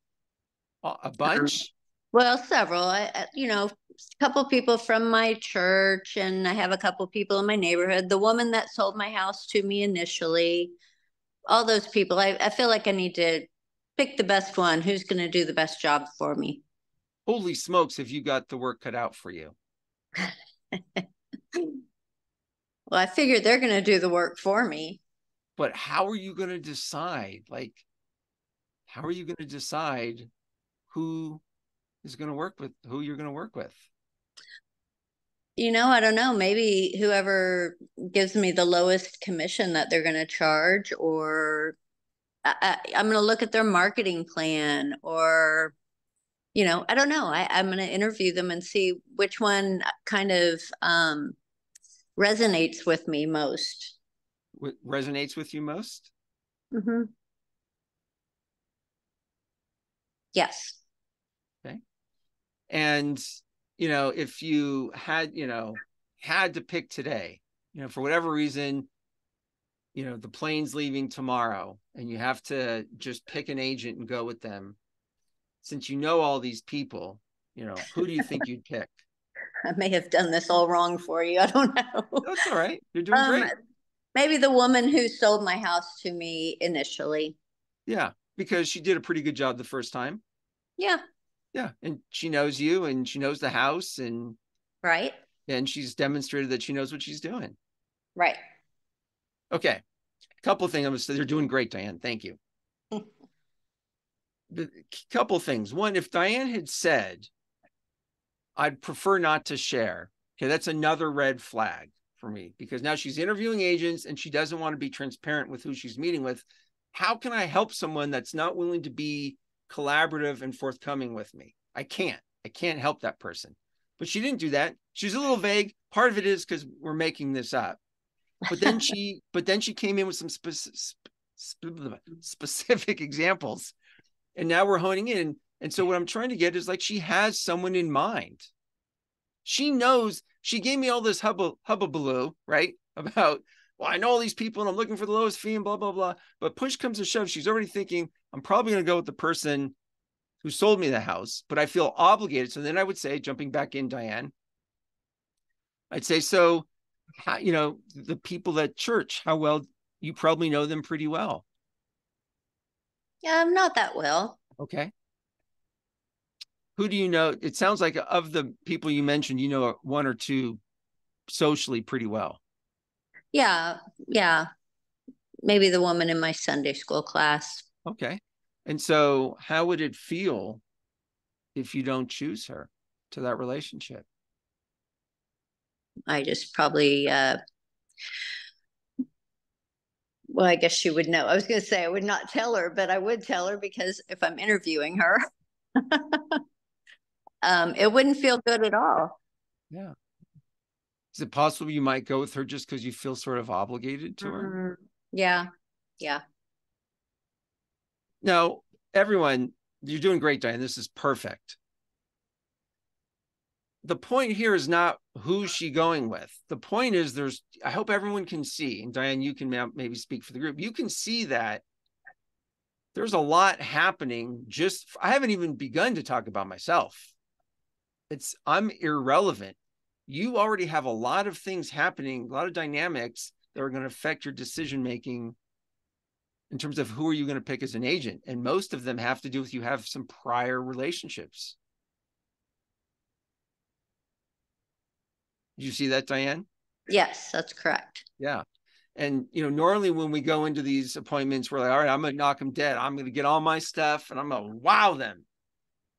S2: A bunch. Um,
S3: well, several. I, you know, a couple people from my church, and I have a couple people in my neighborhood. The woman that sold my house to me initially, all those people. I, I feel like I need to pick the best one. Who's going to do the best job for me?
S2: Holy smokes! Have you got the work cut out for you? <laughs>
S3: well, I figured they're going to do the work for me.
S2: But how are you going to decide? Like, how are you going to decide who is going to work with who you're going to work with.
S3: You know i don't know maybe whoever gives me the lowest commission that they're going to charge or I, am going to look at their marketing plan or you know i don't know I, i'm going to interview them and see which one kind of um, resonates with me most.
S2: What resonates with you most?
S3: Mm-hmm. yes
S2: and, you know, if you had, you know, had to pick today, you know, for whatever reason, you know, the plane's leaving tomorrow and you have to just pick an agent and go with them. Since you know all these people, you know, who do you think you'd pick? <laughs>
S3: I may have done this all wrong for you. I don't know.
S2: That's all right. You're doing um, great.
S3: Maybe the woman who sold my house to me initially.
S2: Yeah, because she did a pretty good job the first time.
S3: Yeah.
S2: Yeah, and she knows you, and she knows the house, and
S3: right.
S2: And she's demonstrated that she knows what she's doing.
S3: Right.
S2: Okay. A couple of things. I'm gonna say they're doing great, Diane. Thank you. <laughs> a couple things. One, if Diane had said, "I'd prefer not to share," okay, that's another red flag for me because now she's interviewing agents and she doesn't want to be transparent with who she's meeting with. How can I help someone that's not willing to be collaborative and forthcoming with me. I can't. I can't help that person. but she didn't do that. She's a little vague. Part of it is because we're making this up. But then she, <laughs> but then she came in with some spe- spe- specific examples, and now we're honing in. And so what I'm trying to get is like she has someone in mind. She knows. She gave me all this hubba hubba right? About well, I know all these people and I'm looking for the lowest fee and blah blah blah. But push comes to shove, she's already thinking I'm probably going to go with the person who sold me the house, but I feel obligated. So then I would say, jumping back in, Diane, I'd say, so, how, you know, the people at church, how well you probably know them pretty well.
S3: Yeah, I'm not that well.
S2: Okay. Who do you know? It sounds like of the people you mentioned, you know, one or two socially pretty well.
S3: Yeah, yeah. Maybe the woman in my Sunday school class.
S2: Okay. And so, how would it feel if you don't choose her to that relationship?
S3: I just probably, uh, well, I guess she would know. I was going to say I would not tell her, but I would tell her because if I'm interviewing her, <laughs> um, it wouldn't feel good at all.
S2: Yeah. Is it possible you might go with her just because you feel sort of obligated to her?
S3: Mm-hmm. Yeah. Yeah.
S2: Now, everyone, you're doing great, Diane. This is perfect. The point here is not who's she going with. The point is there's, I hope everyone can see, and Diane, you can maybe speak for the group. You can see that there's a lot happening. Just, I haven't even begun to talk about myself. It's, I'm irrelevant. You already have a lot of things happening, a lot of dynamics that are going to affect your decision making in terms of who are you going to pick as an agent and most of them have to do with you have some prior relationships. Did you see that diane?
S3: Yes that's correct.
S2: Yeah. And you know normally when we go into these appointments we're like all right i'm going to knock them dead. I'm going to get all my stuff and i'm going to wow them.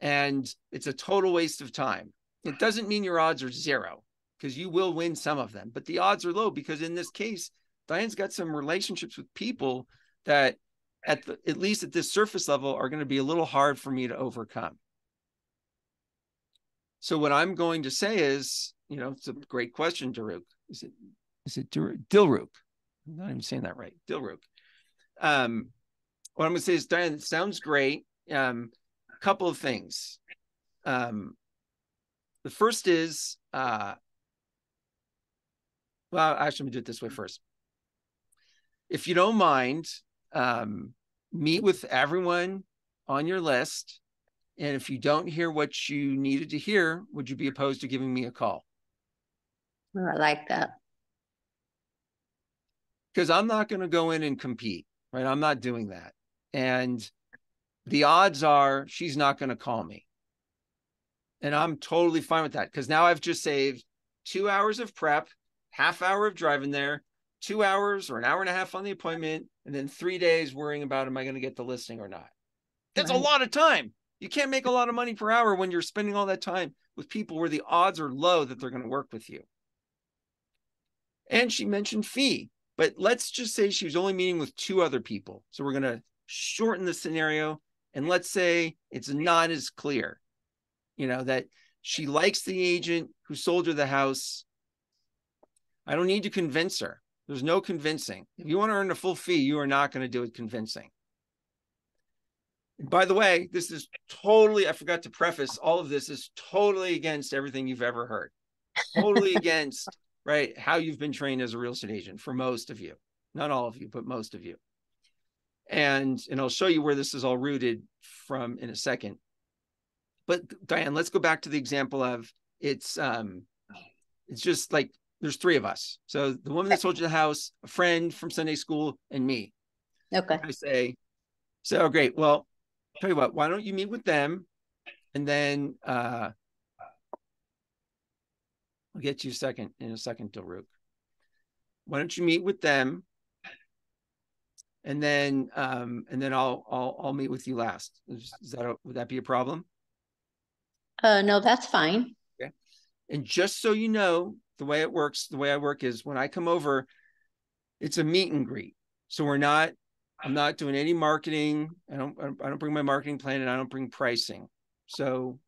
S2: And it's a total waste of time. It doesn't mean your odds are zero because you will win some of them but the odds are low because in this case diane's got some relationships with people that at the, at least at this surface level are going to be a little hard for me to overcome. So what I'm going to say is, you know, it's a great question, Daruk. Is it is it Dilruk? I'm not even saying that right. Dilruk. Um, what I'm going to say is, Diane, it sounds great. Um, a couple of things. Um, the first is, uh, well, actually, I'm do it this way first. If you don't mind, um, meet with everyone on your list. And if you don't hear what you needed to hear, would you be opposed to giving me a call?
S3: Oh, I like that.
S2: Because I'm not going to go in and compete, right? I'm not doing that. And the odds are she's not going to call me. And I'm totally fine with that because now I've just saved two hours of prep, half hour of driving there, two hours or an hour and a half on the appointment, and then three days worrying about am I going to get the listing or not. That's right. a lot of time. You can't make a lot of money per hour when you're spending all that time with people where the odds are low that they're going to work with you. And she mentioned fee, but let's just say she was only meeting with two other people. So we're going to shorten the scenario and let's say it's not as clear, you know, that she likes the agent who sold her the house. I don't need to convince her. There's no convincing. If you want to earn a full fee, you are not going to do it convincing. by the way, this is totally, I forgot to preface all of this is totally against everything you've ever heard. Totally <laughs> against, right, how you've been trained as a real estate agent for most of you. Not all of you, but most of you. And and I'll show you where this is all rooted from in a second. But Diane, let's go back to the example of it's um it's just like there's three of us. So the woman that sold you the house, a friend from Sunday school, and me.
S3: Okay.
S2: I say, so great. Well, tell you what, why don't you meet with them? And then uh I'll get you a second in a second, Dilruk. Why don't you meet with them? And then um and then I'll I'll I'll meet with you last. Is, is that a, would that be a problem?
S3: Uh no, that's fine.
S2: Okay. And just so you know, the way it works, the way I work is when I come over, it's a meet and greet. So we're not, I'm not doing any marketing. I don't, I don't bring my marketing plan and I don't bring pricing. So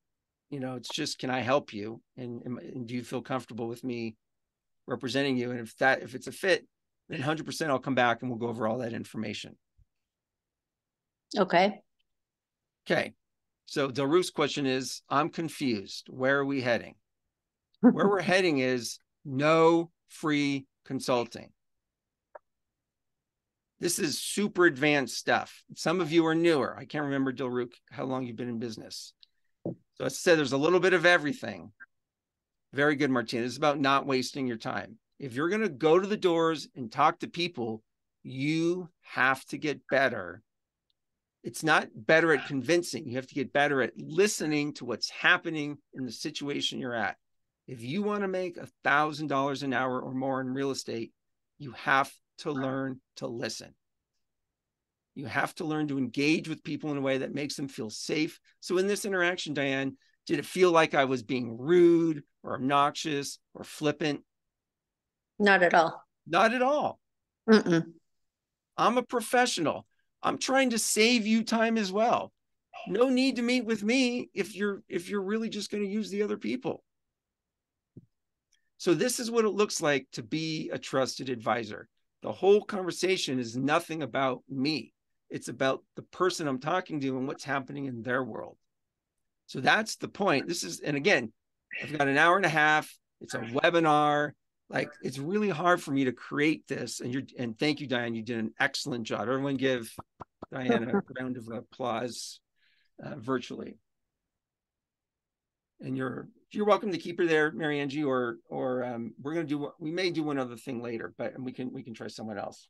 S2: you know, it's just, can I help you? And, and do you feel comfortable with me representing you? And if that, if it's a fit, then 100% I'll come back and we'll go over all that information.
S3: Okay.
S2: Okay. So Delru's question is I'm confused. Where are we heading? Where we're heading is no free consulting. This is super advanced stuff. Some of you are newer. I can't remember, Dilruk, how long you've been in business. So I said there's a little bit of everything. Very good, Martina. It's about not wasting your time. If you're going to go to the doors and talk to people, you have to get better. It's not better at convincing. You have to get better at listening to what's happening in the situation you're at. If you want to make a thousand dollars an hour or more in real estate, you have to learn to listen. You have to learn to engage with people in a way that makes them feel safe. So, in this interaction, Diane, did it feel like I was being rude or obnoxious or flippant?
S3: Not at all.
S2: Not at all.
S3: Mm-mm.
S2: I'm a professional. I'm trying to save you time as well. No need to meet with me if you're if you're really just going to use the other people. So this is what it looks like to be a trusted advisor. The whole conversation is nothing about me. It's about the person I'm talking to and what's happening in their world. So that's the point. This is, and again, I've got an hour and a half. It's a webinar. Like it's really hard for me to create this. And you're, and thank you, Diane. You did an excellent job. Everyone give Diane a <laughs> round of applause uh, virtually. And you're you're welcome to keep her there, Mary Angie, or or um, we're gonna do we may do one other thing later, but we can we can try someone else.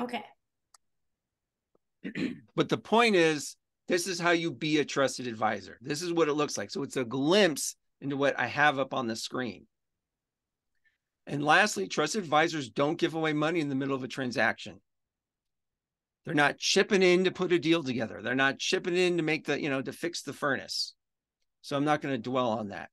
S1: Okay. <clears throat>
S2: but the point is, this is how you be a trusted advisor. This is what it looks like. So it's a glimpse into what I have up on the screen. And lastly, trusted advisors don't give away money in the middle of a transaction. They're not chipping in to put a deal together. They're not chipping in to make the, you know, to fix the furnace. So I'm not going to dwell on that.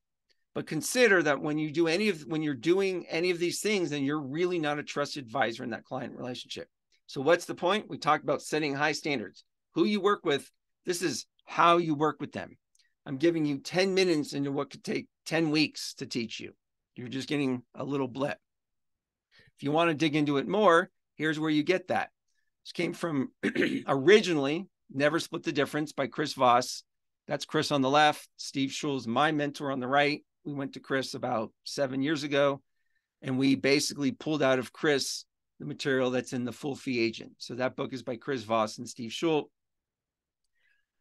S2: But consider that when you do any of when you're doing any of these things, then you're really not a trusted advisor in that client relationship. So what's the point? We talked about setting high standards. Who you work with, this is how you work with them. I'm giving you 10 minutes into what could take 10 weeks to teach you. You're just getting a little blip. If you want to dig into it more, here's where you get that. This came from <clears throat> originally Never Split the Difference by Chris Voss. That's Chris on the left. Steve Shull's my mentor on the right. We went to Chris about seven years ago, and we basically pulled out of Chris the material that's in the full fee agent. So that book is by Chris Voss and Steve Shull.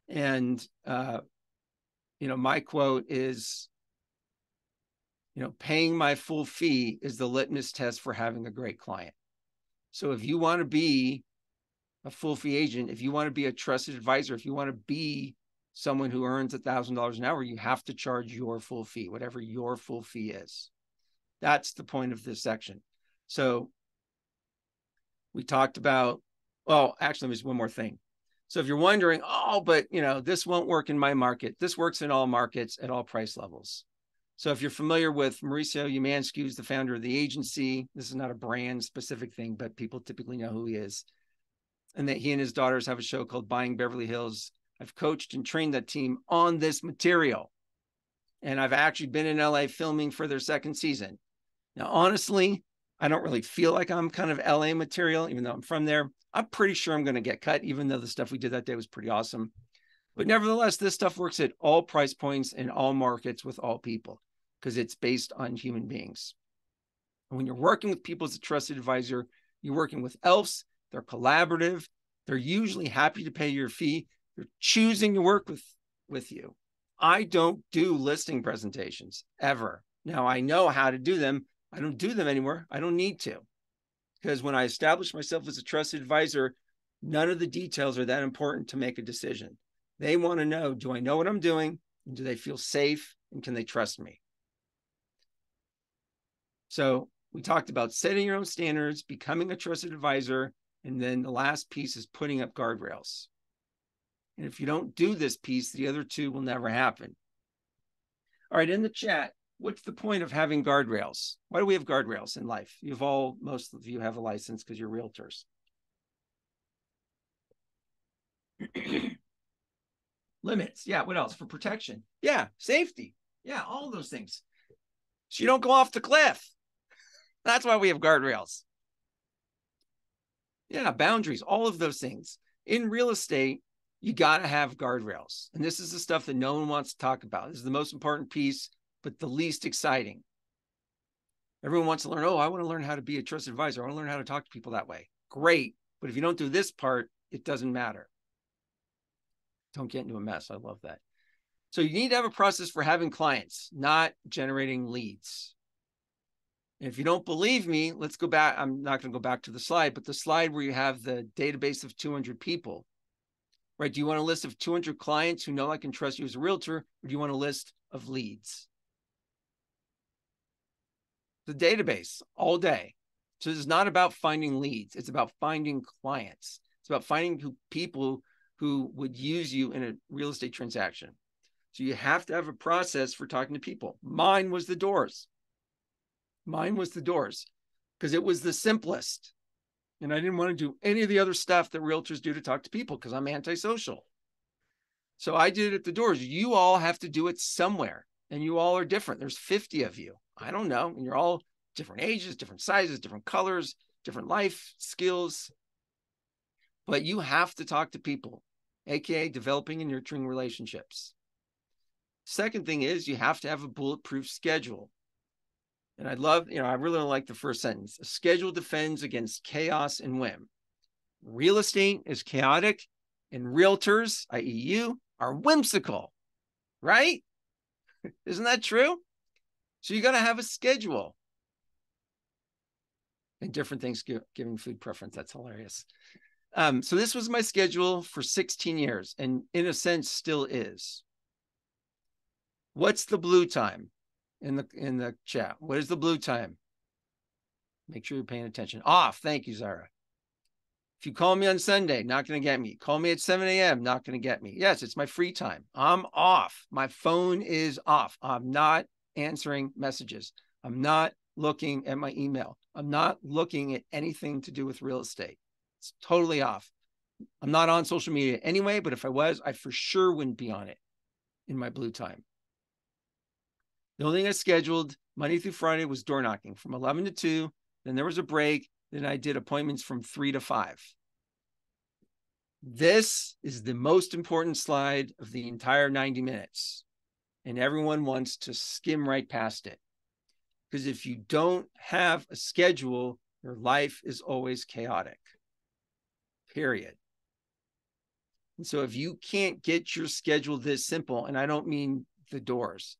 S2: And uh, you know, my quote is, you know, paying my full fee is the litmus test for having a great client. So if you want to be a full fee agent, if you want to be a trusted advisor, if you want to be someone who earns a thousand dollars an hour, you have to charge your full fee, whatever your full fee is. That's the point of this section. So we talked about, well, actually, there's one more thing. So if you're wondering, oh, but you know, this won't work in my market. This works in all markets at all price levels. So if you're familiar with Mauricio Umansky, who's the founder of the agency, this is not a brand specific thing, but people typically know who he is. And that he and his daughters have a show called Buying Beverly Hills. I've coached and trained that team on this material. And I've actually been in LA filming for their second season. Now, honestly, I don't really feel like I'm kind of LA material, even though I'm from there. I'm pretty sure I'm going to get cut, even though the stuff we did that day was pretty awesome. But nevertheless, this stuff works at all price points in all markets with all people because it's based on human beings. And when you're working with people as a trusted advisor, you're working with elves, they're collaborative, they're usually happy to pay your fee, they're choosing to work with, with you. I don't do listing presentations ever. Now I know how to do them I don't do them anymore. I don't need to. Because when I establish myself as a trusted advisor, none of the details are that important to make a decision. They want to know do I know what I'm doing? Do they feel safe? And can they trust me? So we talked about setting your own standards, becoming a trusted advisor. And then the last piece is putting up guardrails. And if you don't do this piece, the other two will never happen. All right, in the chat, what's the point of having guardrails? Why do we have guardrails in life? You've all, most of you have a license because you're realtors. <clears throat> limits. Yeah. What else? For protection. Yeah. Safety. Yeah. All those things. So you don't go off the cliff. <laughs> That's why we have guardrails. Yeah. Boundaries, all of those things. In real estate, you got to have guardrails. And this is the stuff that no one wants to talk about. This is the most important piece, but the least exciting. Everyone wants to learn, oh, I want to learn how to be a trusted advisor. I want to learn how to talk to people that way. Great. But if you don't do this part, it doesn't matter. Don't get into a mess. I love that. So you need to have a process for having clients, not generating leads. And if you don't believe me, let's go back. I'm not going to go back to the slide, but the slide where you have the database of 200 people, right? Do you want a list of 200 clients who know I can trust you as a realtor, or do you want a list of leads? The database all day. So it's not about finding leads, it's about finding clients. It's about finding people who would use you in a real estate transaction. So you have to have a process for talking to people. Mine was the doors. Mine was the doors because it was the simplest. And I didn't want to do any of the other stuff that realtors do to talk to people because I'm antisocial. So I did it at the doors. You all have to do it somewhere. And you all are different. There's 50 of you. I don't know. And you're all different ages, different sizes, different colors, different life skills. But you have to talk to people, AKA developing and nurturing relationships. Second thing is you have to have a bulletproof schedule. And I love, you know, I really like the first sentence. A schedule defends against chaos and whim. Real estate is chaotic, and realtors, i.e., you, are whimsical, right? Isn't that true? So you got to have a schedule. And different Thanksgiving food preference. That's hilarious. Um, so this was my schedule for 16 years, and in a sense, still is. What's the blue time in the in the chat? What is the blue time? Make sure you're paying attention. Off. Thank you, Zara. If you call me on Sunday, not going to get me. Call me at 7 a.m., not going to get me. Yes, it's my free time. I'm off. My phone is off. I'm not answering messages. I'm not looking at my email. I'm not looking at anything to do with real estate. It's totally off. I'm not on social media anyway, but if I was, I for sure wouldn't be on it in my blue time. The only thing I scheduled Monday through Friday was door knocking from 11 to 2. Then there was a break. Then I did appointments from 3 to 5. This is the most important slide of the entire 90 minutes. And everyone wants to skim right past it. Because if you don't have a schedule, your life is always chaotic period. And so if you can't get your schedule this simple, and I don't mean the doors,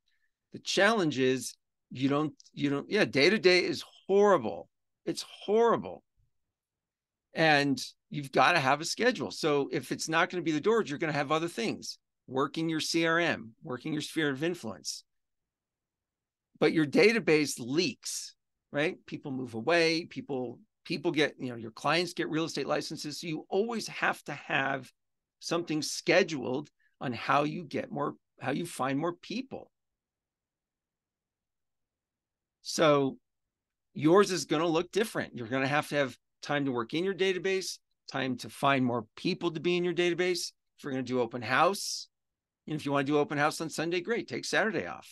S2: the challenge is you don't, you don't, yeah, day to day is horrible. It's horrible. And you've got to have a schedule. So if it's not going to be the doors, you're going to have other things working your CRM, working your sphere of influence. But your database leaks, right? People move away, people people get, you know, your clients get real estate licenses. So you always have to have something scheduled on how you get more, how you find more people. So yours is going to look different. You're going to have to have time to work in your database, time to find more people to be in your database. If you're going to do open house, and if you want to do open house on Sunday, great. Take Saturday off.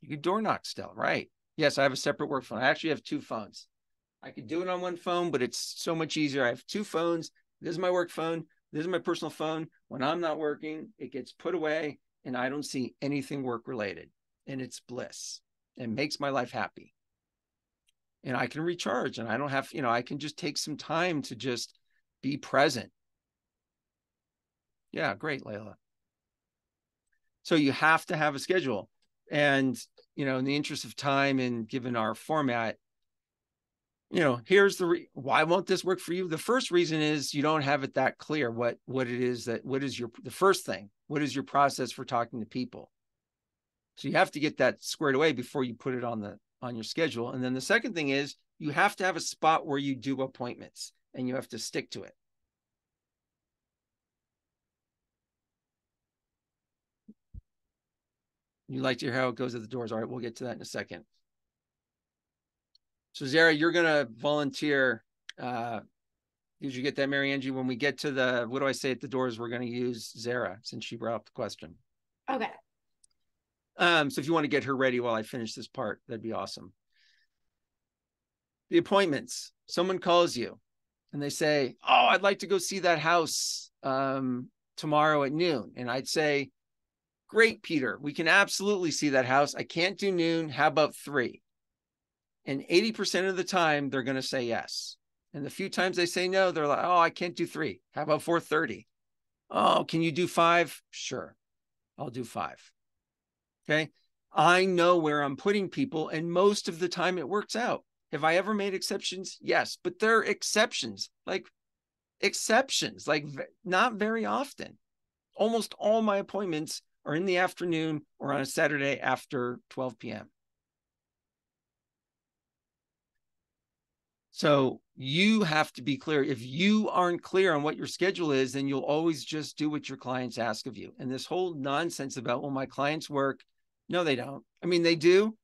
S2: You could door knock still, right? Yes, I have a separate work phone. I actually have two phones. I could do it on one phone, but it's so much easier. I have two phones. This is my work phone. This is my personal phone. When I'm not working, it gets put away and I don't see anything work related. And it's bliss. It makes my life happy. And I can recharge and I don't have, you know, I can just take some time to just be present. Yeah, great, Layla. So you have to have a schedule. And, you know, in the interest of time and given our format, you know here's the re- why won't this work for you the first reason is you don't have it that clear what what it is that what is your the first thing what is your process for talking to people so you have to get that squared away before you put it on the on your schedule and then the second thing is you have to have a spot where you do appointments and you have to stick to it you like to hear how it goes at the doors all right we'll get to that in a second so Zara, you're going to volunteer uh, Did you get that, Mary Angie? When we get to the, what do I say at the doors? We're going to use Zara since she brought up the question.
S1: Okay.
S2: Um, so if you want to get her ready while I finish this part, that'd be awesome. The appointments. Someone calls you and they say, Oh, I'd like to go see that house um, tomorrow at noon. And I'd say, Great, Peter. We can absolutely see that house. I can't do noon. How about three? And 80% of the time, they're going to say yes. And the few times they say no, they're like, oh, I can't do three. How about 4:30? Oh, can you do five? Sure. I'll do five. Okay. I know where I'm putting people, and most of the time it works out. Have I ever made exceptions? Yes, but they're exceptions, like exceptions, like not very often. Almost all my appointments are in the afternoon or on a Saturday after 12 p.m. So you have to be clear. If you aren't clear on what your schedule is, then you'll always just do what your clients ask of you. And this whole nonsense about, well, my clients work. No, they don't. I mean, they do.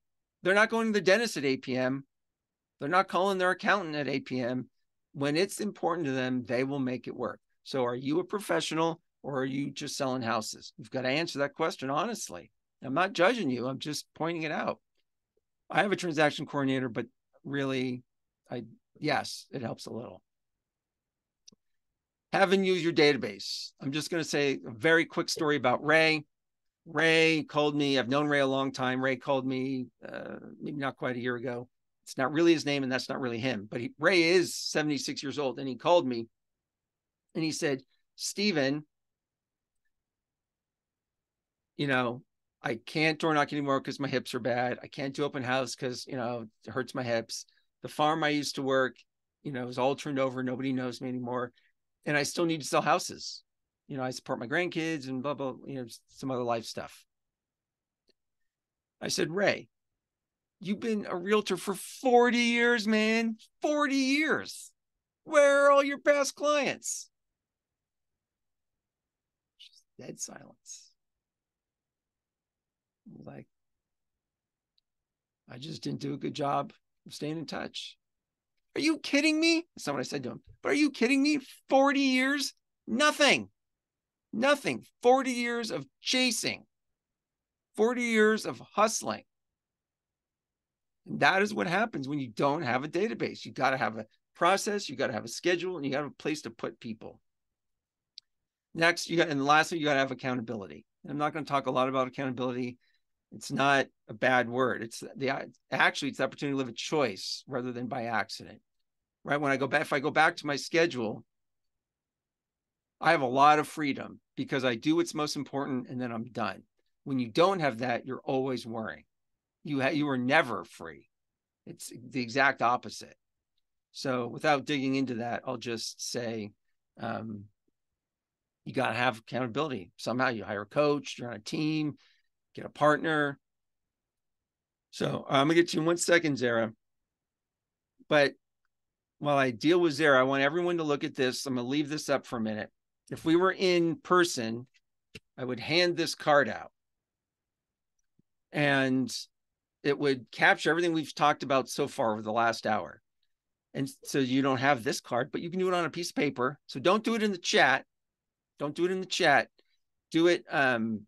S2: They're not going to the dentist at 8 p.m. They're not calling their accountant at 8 p.m. When it's important to them, they will make it work. So are you a professional or are you just selling houses? You've got to answer that question honestly. I'm not judging you. I'm just pointing it out. I have a transaction coordinator, but really, I yes, it helps a little. Having used your database. I'm just going to say a very quick story about Ray. Ray called me. I've known Ray a long time. Ray called me uh, maybe not quite a year ago. It's not really his name, and that's not really him. But he, Ray is 76 years old, and he called me, and he said, "Steven, you know, I can't door knock anymore because my hips are bad. I can't do open house because, you know, it hurts my hips. The farm I used to work, you know, is all turned over. Nobody knows me anymore. And I still need to sell houses. You know, I support my grandkids and blah, blah, you know, some other life stuff. I said, Ray, you've been a realtor for 40 years, man. 40 years. Where are all your past clients? Just dead silence like I just didn't do a good job of staying in touch. Are you kidding me? That's not what I said to him. But are you kidding me? 40 years? Nothing. Nothing. 40 years of chasing. 40 years of hustling. And that is what happens when you don't have a database. You got to have a process, you got to have a schedule, and you got a place to put people. Next, you got, and lastly, you got to have accountability. I'm not going to talk a lot about accountability it's not a bad word. It's the actually it's the opportunity to live a choice rather than by accident. Right? When I go back, if I go back to my schedule, I have a lot of freedom because I do what's most important and then I'm done. When you don't have that, you're always worrying. You ha- you are never free. It's the exact opposite. So without digging into that, I'll just say um, you got to have accountability. Somehow you hire a coach, you're on a team, get a partner. So I'm gonna get you in one second, Zara. But while I deal with Zara, I want everyone to look at this. I'm gonna leave this up for a minute. If we were in person, I would hand this card out. And it would capture everything we've talked about so far over the last hour. And so you don't have this card, but you can do it on a piece of paper. So don't do it in the chat. Don't do it in the chat. Do it um,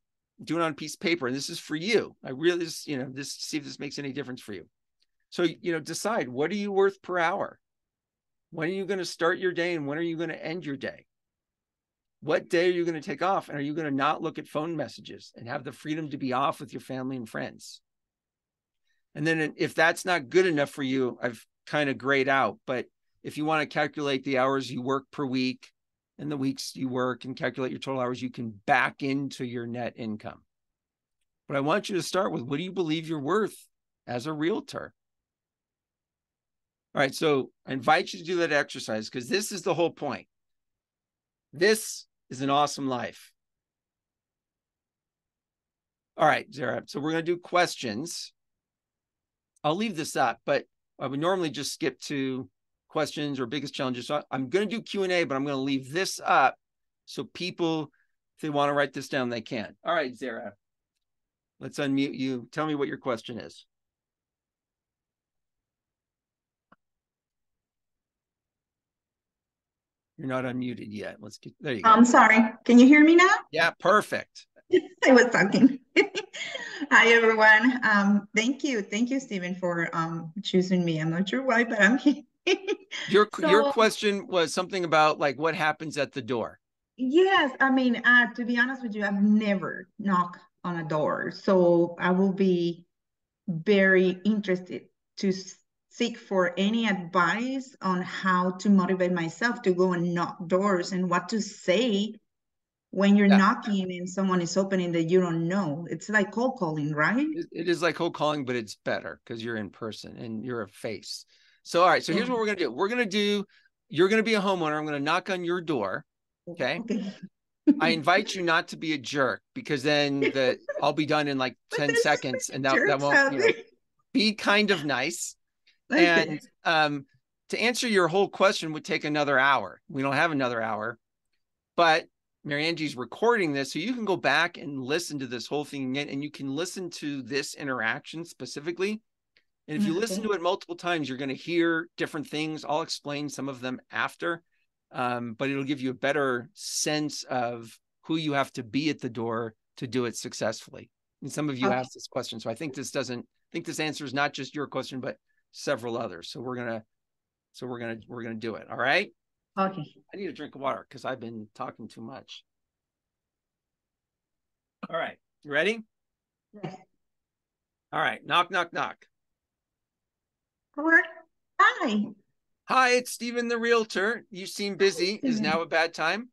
S2: do it on a piece of paper and this is for you i really just you know this see if this makes any difference for you so you know decide what are you worth per hour when are you going to start your day and when are you going to end your day what day are you going to take off and are you going to not look at phone messages and have the freedom to be off with your family and friends and then if that's not good enough for you i've kind of grayed out but if you want to calculate the hours you work per week and the weeks you work and calculate your total hours, you can back into your net income. But I want you to start with what do you believe you're worth as a realtor? All right, so I invite you to do that exercise because this is the whole point. This is an awesome life. All right, Zara. So we're going to do questions. I'll leave this up, but I would normally just skip to questions or biggest challenges. So I'm going to do Q&A, but I'm going to leave this up so people, if they want to write this down, they can. All right, Zara, let's unmute you. Tell me what your question is. You're not unmuted yet. Let's get there. You go.
S4: I'm sorry. Can you hear me now?
S2: yeah, perfect. <laughs>
S4: I was talking. <laughs> Hi, everyone. Um, thank you. Thank you, Steven, for um, choosing me. I'm not sure why, but I'm <laughs> here.
S2: Your your question was something about like what happens at the door.
S4: Yes, I mean, uh, to be honest with you, I've never knocked on a door, so I will be very interested to seek for any advice on how to motivate myself to go and knock doors and what to say when you're
S2: Yeah.
S4: knocking and someone is opening that you don't know. It's like cold calling, right?
S2: It- is like cold calling, but it's better because you're in person and you're a face. So all right, so here's what we're gonna do. We're gonna do. You're gonna be a homeowner. I'm gonna knock on your door. Okay.
S4: Okay.
S2: I <laughs> invite you not to be a jerk because then the I'll be done in like <laughs> 10 seconds and that, that won't you know, be kind of nice. And um, to answer your whole question would take another hour. We don't have another hour, but Mary Angie's recording this, so you can go back and listen to this whole thing again, and you can listen to this interaction specifically. And if you listen to it multiple times, you're going to hear different things. I'll explain some of them after, um, but it'll give you a better sense of who you have to be at the door to do it successfully. And some of you
S4: Okay.
S2: asked this question, so I think this doesn't. I think this answers not just your question, but several others. So we're gonna, so we're gonna we're gonna do it. All right.
S4: Okay.
S2: I need a drink of water because I've been talking too much. All right. You ready?
S4: Yes.
S2: All right. Knock, knock, knock.
S4: Hi.
S2: Hi, it's Steven the Realtor. You seem busy. Is now a bad time?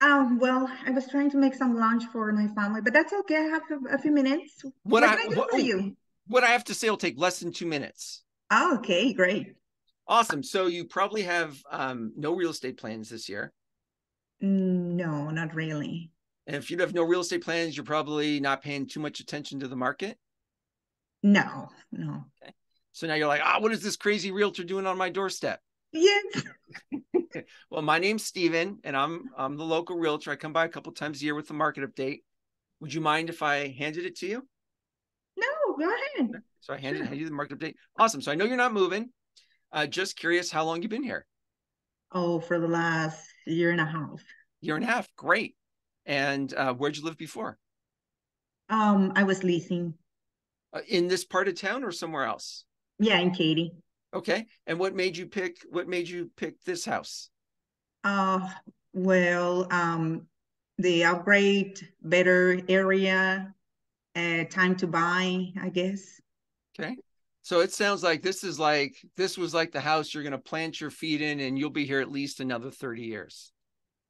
S4: Um, well, I was trying to make some lunch for my family, but that's okay. I have a, a few minutes.
S2: What
S4: What
S2: I-
S4: can I do
S2: what-
S4: for
S2: oh.
S4: you?
S2: What I have to say will take less than two minutes.
S4: Oh, okay, great.
S2: Awesome. So you probably have um, no real estate plans this year.
S4: No, not really.
S2: And if you have no real estate plans, you're probably not paying too much attention to the market.
S4: No, no.
S2: So now you're like, ah, what is this crazy realtor doing on my doorstep?
S4: Yes. <laughs>
S2: Well, my name's Steven and I'm I'm the local realtor. I come by a couple times a year with the market update. Would you mind if I handed it to you?
S4: Go ahead.
S2: So I handed,
S4: Sure.
S2: handed you the market update. Awesome. So I know you're not moving. Uh, just curious how long you've been here.
S4: Oh, for the last year and a half.
S2: Year and a half. Great. And uh, where'd you live before?
S4: Um, I was leasing.
S2: Uh, in this part of town or somewhere else?
S4: Yeah, in Katy.
S2: Okay. And what made you pick? What made you pick this house?
S4: Uh, well, um, the upgrade, better area, uh, time to buy, I guess.
S2: Okay. So it sounds like this is like this was like the house you're going to plant your feet in, and you'll be here at least another 30 years.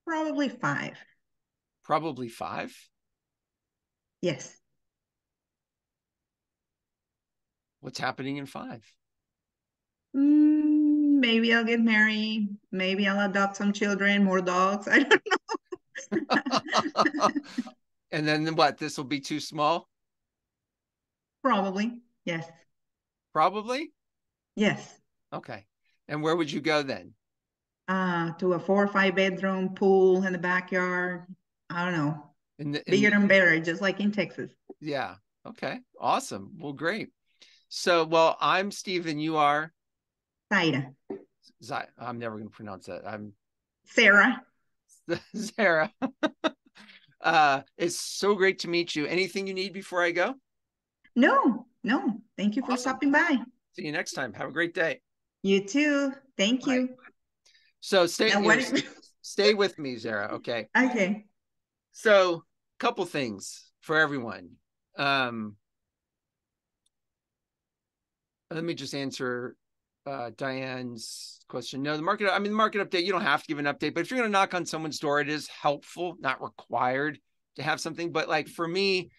S4: Probably five.
S2: Probably five.
S4: Yes.
S2: What's happening in five?
S4: Mm, maybe I'll get married. Maybe I'll adopt some children, more dogs. <laughs> I don't know. <laughs>
S2: and then what? This will be too small?
S4: Probably. Yes.
S2: Probably.
S4: Yes.
S2: Okay. And where would you go then?
S4: Uh, to a four or five bedroom pool in the backyard. I don't know.
S2: In the, in-
S4: Bigger and better, just like in Texas.
S2: yeah. Okay. Awesome. Well, great. So, well, I'm Steven. You are.
S4: Zaira.
S2: Z- I'm never going to pronounce that. I'm
S4: Sarah. <laughs>
S2: Sarah. <laughs> uh, it's so great to meet you. Anything you need before I go?
S4: No, no. Thank you for
S2: Awesome.
S4: stopping by.
S2: See you next time. Have a great day.
S4: You too. Thank
S2: Bye.
S4: you.
S2: So stay
S4: Now,
S2: you <laughs> know, stay with me, Zara. Okay.
S4: Okay.
S2: So, a couple things for everyone. Um, let me just answer uh, Diane's question. No, the market. I mean, the market update. You don't have to give an update, but if you're going to knock on someone's door, it is helpful, not required, to have something. But like for me,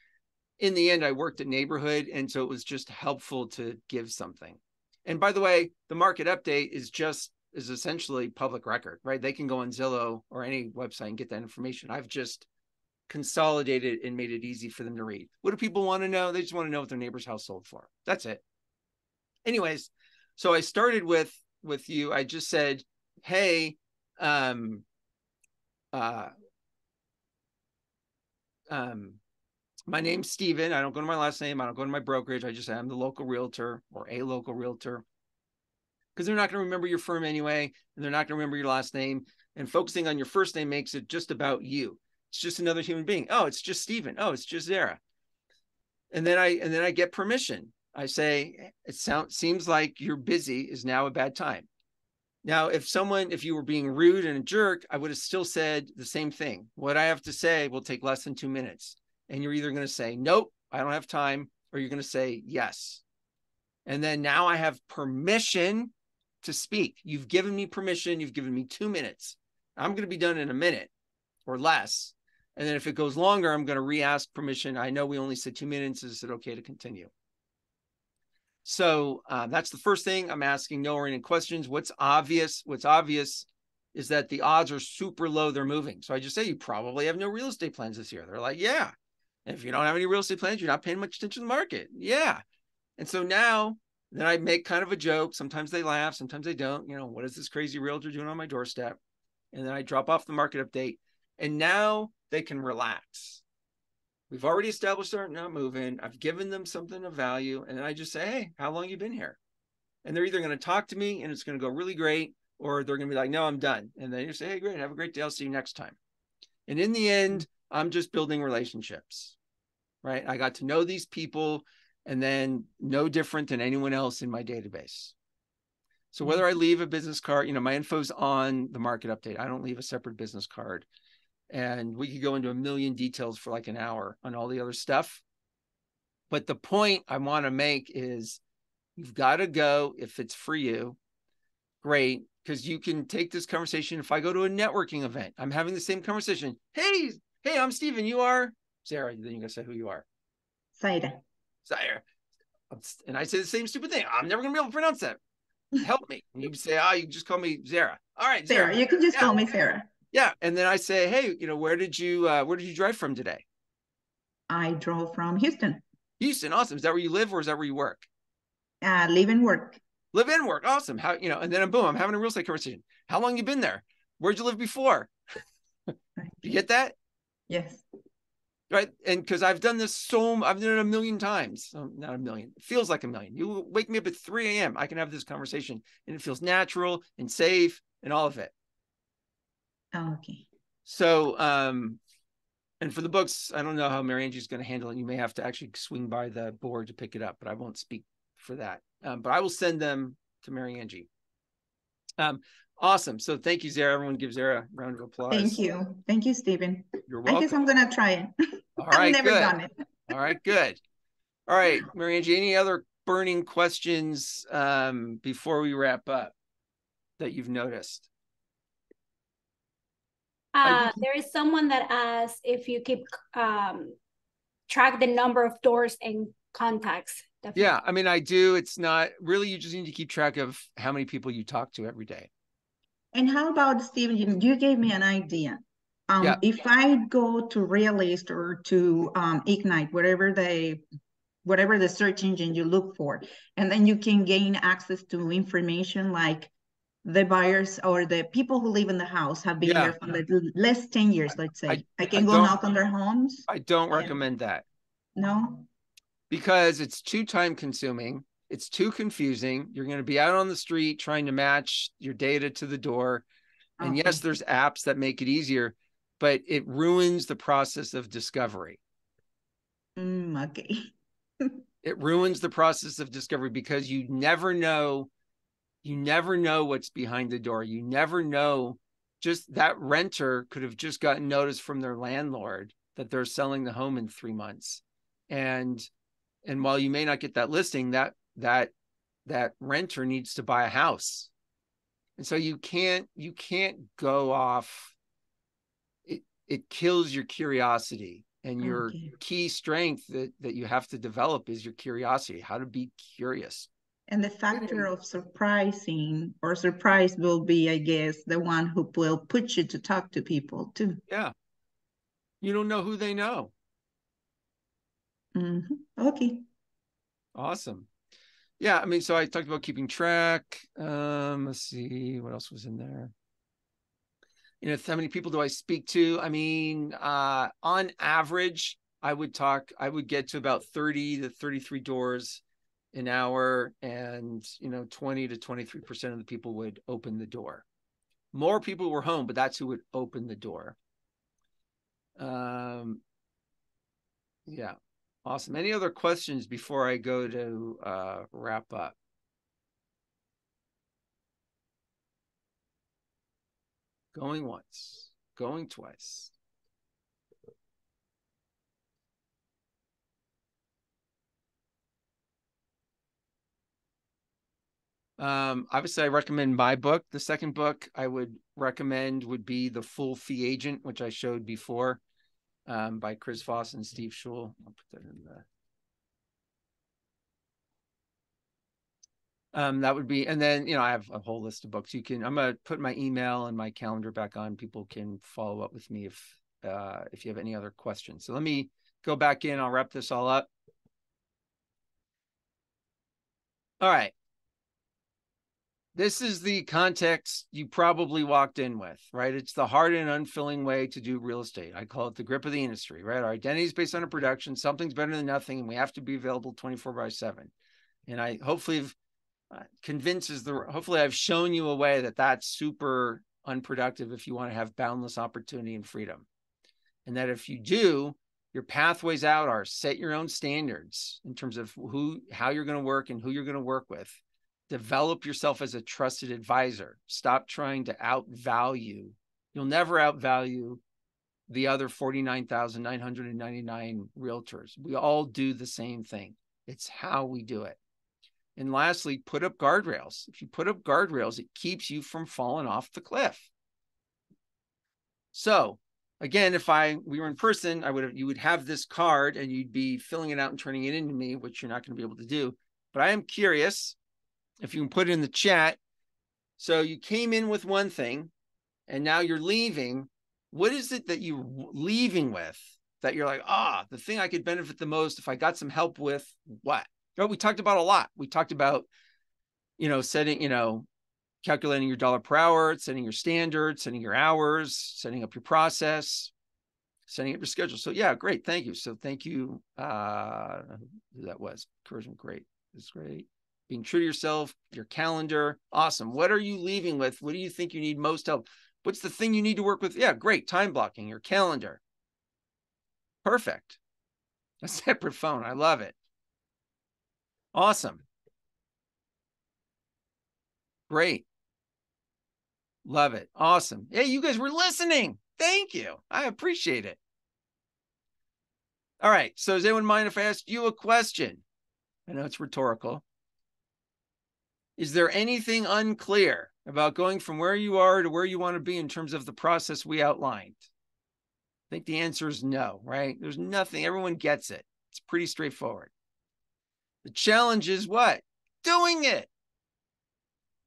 S2: in the end, I worked at neighborhood, and so it was just helpful to give something. And by the way, the market update is just is essentially public record, right? They can go on Zillow or any website and get that information. I've just consolidated and made it easy for them to read. What do people want to know? They just want to know what their neighbor's house sold for. That's it. Anyways, so I started with with you. I just said, "Hey, um, uh, um, my name's Steven. I don't go to my last name. I don't go to my brokerage. I just I'm the local realtor or a local realtor." Because they're not going to remember your firm anyway, and they're not going to remember your last name. And focusing on your first name makes it just about you. It's just another human being. Oh, it's just Steven. Oh, it's just Zara. And then I and then I get permission. I say, it sounds seems like you're busy is now a bad time. Now, if someone, if you were being rude and a jerk, I would have still said the same thing. What I have to say will take less than two minutes. And you're either going to say, nope, I don't have time, or you're going to say yes. And then now I have permission to speak. You've given me permission. You've given me two minutes. I'm going to be done in a minute or less. And then if it goes longer, I'm going to re ask permission. I know we only said two minutes. Is it okay to continue? So uh, that's the first thing I'm asking no oriented questions. What's obvious? What's obvious is that the odds are super low they're moving. So I just say you probably have no real estate plans this year. They're like, yeah. If you don't have any real estate plans, you're not paying much attention to the market. Yeah. And so now then I make kind of a joke. Sometimes they laugh, sometimes they don't. You know, what is this crazy realtor doing on my doorstep? And then I drop off the market update. And now they can relax. We've already established they're not moving. I've given them something of value. And then I just say, hey, how long you been here? And they're either going to talk to me and it's going to go really great, or they're going to be like, no, I'm done. And then you say, hey, great, have a great day. I'll see you next time. And in the end, I'm just building relationships, right? I got to know these people and then no different than anyone else in my database. So whether I leave a business card, you know, my info's on the market update. I don't leave a separate business card and we could go into a million details for like an hour on all the other stuff. But the point I want to make is you've got to go if it's for you. Great, because you can take this conversation. If I go to a networking event, I'm having the same conversation. Hey, hey, I'm Steven. You are Sarah. Then you're gonna say who you are.
S4: Zaira.
S2: Zaira. And I say the same stupid thing. I'm never gonna be able to pronounce that. <laughs> Help me. And you say, oh, you just call me Zara. All right,
S4: Sarah. Sarah. You can just yeah. call me Sarah.
S2: Yeah, and then I say, hey, you know, where did you uh, where did you drive from today?
S4: I drove from Houston.
S2: Houston, awesome. Is that where you live or is that where you work?
S4: Uh, live and work.
S2: Live and work, awesome. How you know? And then boom, I'm having a real estate conversation. How long you been there? Where'd you live before? <laughs> Do you get that?
S4: Yes.
S2: Right, and because I've done this so, I've done it a million times. Um, not a million. It feels like a million. You wake me up at 3 a.m. I can have this conversation, and it feels natural and safe and all of it.
S4: Oh, okay.
S2: So, um, and for the books, I don't know how Mary Angie's going to handle it. You may have to actually swing by the board to pick it up, but I won't speak for that. Um, but I will send them to Mary Angie. Um, awesome. So thank you, Zara. Everyone give Zara a round of applause.
S4: Thank you. Thank you, Steven.
S2: You're welcome.
S4: I guess I'm going to try it.
S2: All <laughs> right,
S4: I've never
S2: good.
S4: done it.
S2: All right, good. All right, <laughs> Mary Angie, any other burning questions um, before we wrap up that you've noticed?
S1: Uh, there is someone that asks if you keep um, track the number of doors and contacts.
S2: Definitely. Yeah, I mean, I do. It's not really, you just need to keep track of how many people you talk to every day.
S4: And how about Steven? You gave me an idea. Um, yeah. If I go to Realist or to um, Ignite, whatever they, whatever the search engine you look for, and then you can gain access to information like the buyers or the people who live in the house have been yeah. there for like less 10 years, let's say. I, I can I go knock on their homes.
S2: I don't recommend that.
S4: No?
S2: Because it's too time consuming. It's too confusing. You're going to be out on the street trying to match your data to the door. And okay. yes, there's apps that make it easier, but it ruins the process of discovery.
S4: Mm, okay. <laughs>
S2: it ruins the process of discovery because you never know you never know what's behind the door. You never know. Just that renter could have just gotten notice from their landlord that they're selling the home in three months, and and while you may not get that listing, that that that renter needs to buy a house, and so you can't you can't go off. It it kills your curiosity and your okay. key strength that that you have to develop is your curiosity how to be curious
S4: and the factor of surprising or surprise will be, I guess, the one who will put you to talk to people too.
S2: Yeah. You don't know who they know.
S4: Mm-hmm. Okay.
S2: Awesome. Yeah, I mean, so I talked about keeping track. Um, let's see what else was in there. You know, how many people do I speak to? I mean, uh, on average, I would talk, I would get to about 30 to 33 doors an hour and you know 20 to 23 percent of the people would open the door more people were home, but that's who would open the door. Um, yeah, awesome. Any other questions before I go to uh, wrap up? Going once, going twice. Um, obviously, I recommend my book. The second book I would recommend would be The Full Fee Agent, which I showed before, um, by Chris Voss and Steve Shull. I'll put that in the. Um, that would be, and then you know I have a whole list of books. You can. I'm gonna put my email and my calendar back on. People can follow up with me if uh, if you have any other questions. So let me go back in. I'll wrap this all up. All right this is the context you probably walked in with, right? It's the hard and unfilling way to do real estate. I call it the grip of the industry, right? Our identity is based on a production. Something's better than nothing, and we have to be available 24 by 7. And I hopefully uh, convinces the hopefully I've shown you a way that that's super unproductive if you want to have boundless opportunity and freedom. And that if you do, your pathways out are set your own standards in terms of who how you're going to work and who you're going to work with develop yourself as a trusted advisor. Stop trying to outvalue. You'll never outvalue the other 49,999 realtors. We all do the same thing. It's how we do it. And lastly, put up guardrails. If you put up guardrails, it keeps you from falling off the cliff. So, again, if I we were in person, I would have you would have this card and you'd be filling it out and turning it into me, which you're not going to be able to do. But I am curious if you can put it in the chat. So you came in with one thing and now you're leaving. What is it that you're leaving with that you're like, ah, the thing I could benefit the most if I got some help with what? You we talked about a lot. We talked about, you know, setting, you know, calculating your dollar per hour, setting your standards, setting your hours, setting up your process, setting up your schedule. So yeah, great. Thank you. So thank you. Uh that was encouragement. Great. It's great being true to yourself, your calendar. Awesome. What are you leaving with? What do you think you need most help? What's the thing you need to work with? Yeah, great. Time blocking, your calendar. Perfect. <laughs> A separate phone. I love it. Awesome. Great. Love it. Awesome. Hey, you guys were listening. Thank you. I appreciate it. All right. So, does anyone mind if I ask you a question? I know it's rhetorical. Is there anything unclear about going from where you are to where you want to be in terms of the process we outlined? I think the answer is no, right? There's nothing, everyone gets it. It's pretty straightforward. The challenge is what? Doing it.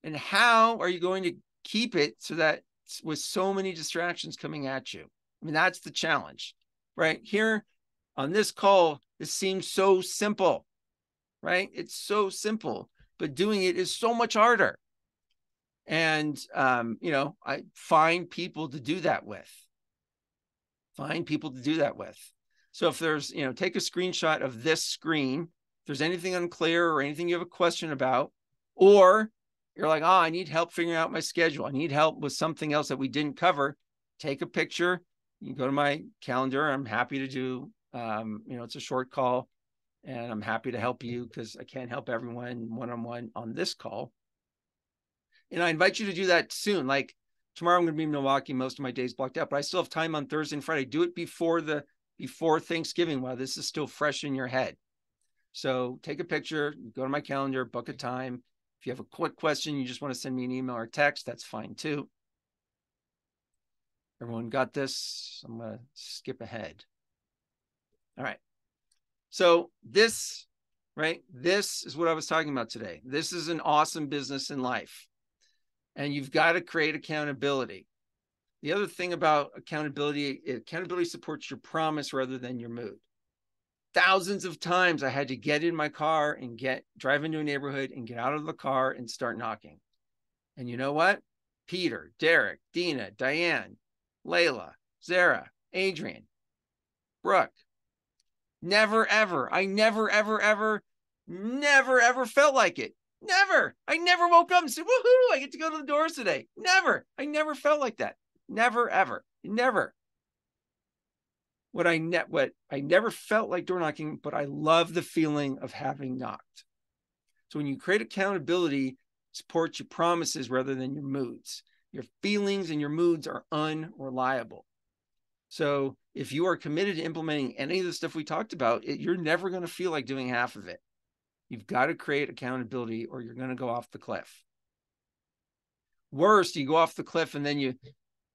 S2: And how are you going to keep it so that with so many distractions coming at you? I mean, that's the challenge, right? Here on this call, this seems so simple, right? It's so simple but doing it is so much harder. And, um, you know, I find people to do that with. Find people to do that with. So if there's, you know, take a screenshot of this screen. If there's anything unclear or anything you have a question about, or you're like, oh, I need help figuring out my schedule. I need help with something else that we didn't cover. Take a picture. You go to my calendar. I'm happy to do, um, you know, it's a short call and I'm happy to help you because I can't help everyone one on one on this call. And I invite you to do that soon. Like tomorrow, I'm going to be in Milwaukee. Most of my days blocked out, but I still have time on Thursday and Friday. Do it before the before Thanksgiving while this is still fresh in your head. So take a picture, go to my calendar, book a time. If you have a quick question, you just want to send me an email or text, that's fine too. Everyone got this? I'm going to skip ahead. All right. So this, right? This is what I was talking about today. This is an awesome business in life. And you've got to create accountability. The other thing about accountability, accountability supports your promise rather than your mood. Thousands of times I had to get in my car and get drive into a neighborhood and get out of the car and start knocking. And you know what? Peter, Derek, Dina, Diane, Layla, Zara, Adrian, Brooke, Never, ever. I never, ever, ever, never, ever felt like it. Never. I never woke up and said, woohoo, I get to go to the doors today. Never. I never felt like that. Never, ever. Never. What I ne- what I never felt like door knocking, but I love the feeling of having knocked. So when you create accountability, support your promises rather than your moods. Your feelings and your moods are unreliable. So if you are committed to implementing any of the stuff we talked about, it, you're never going to feel like doing half of it. You've got to create accountability or you're going to go off the cliff. Worst, you go off the cliff and then you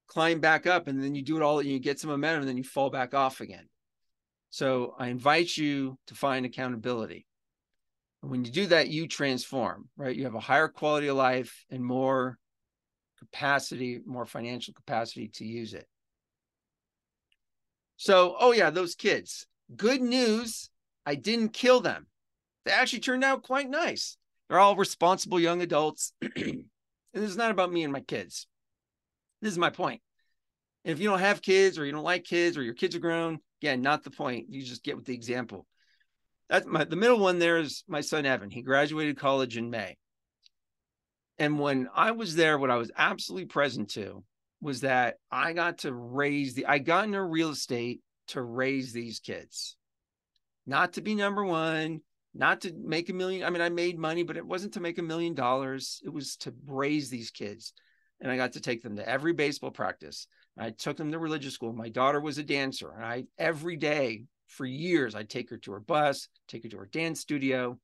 S2: climb back up and then you do it all and you get some momentum and then you fall back off again. So I invite you to find accountability. And when you do that, you transform, right? You have a higher quality of life and more capacity, more financial capacity to use it. So, oh yeah, those kids. Good news, I didn't kill them. They actually turned out quite nice. They're all responsible young adults. <clears throat> and this is not about me and my kids. This is my point. if you don't have kids or you don't like kids or your kids are grown, again, not the point. You just get with the example. That's my the middle one there is my son Evan. He graduated college in May. And when I was there, what I was absolutely present to was that I got to raise the, I got into real estate to raise these kids, not to be number one, not to make a million. I mean, I made money, but it wasn't to make a million dollars. It was to raise these kids. And I got to take them to every baseball practice. I took them to religious school. My daughter was a dancer. And I, every day for years, I'd take her to her bus, take her to her dance studio.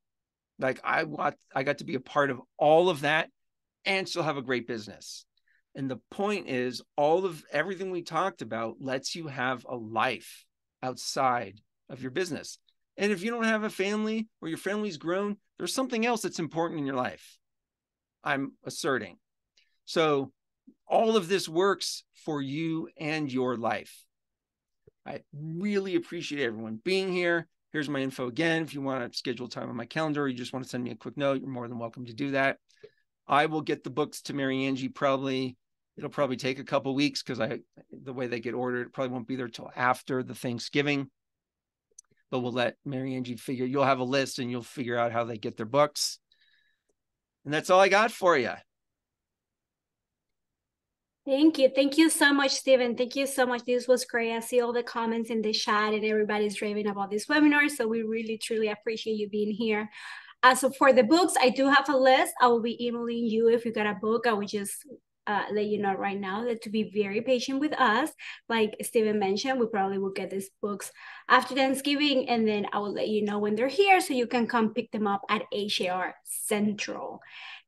S2: Like I I got to be a part of all of that and still have a great business. And the point is, all of everything we talked about lets you have a life outside of your business. And if you don't have a family or your family's grown, there's something else that's important in your life. I'm asserting. So all of this works for you and your life. I really appreciate everyone being here. Here's my info again. If you want to schedule time on my calendar, or you just want to send me a quick note, you're more than welcome to do that. I will get the books to Mary Angie probably. It'll probably take a couple weeks because I the way they get ordered, it probably won't be there till after the Thanksgiving. But we'll let Mary Angie figure. You'll have a list and you'll figure out how they get their books. And that's all I got for you.
S1: Thank you. Thank you so much, Steven. Thank you so much. This was great. I see all the comments in the chat and everybody's raving about this webinar. So we really, truly appreciate you being here. Uh, so for the books, I do have a list. I will be emailing you if you got a book. I will just uh, let you know right now that to be very patient with us. Like Steven mentioned, we probably will get these books after Thanksgiving, and then I will let you know when they're here so you can come pick them up at HAR Central.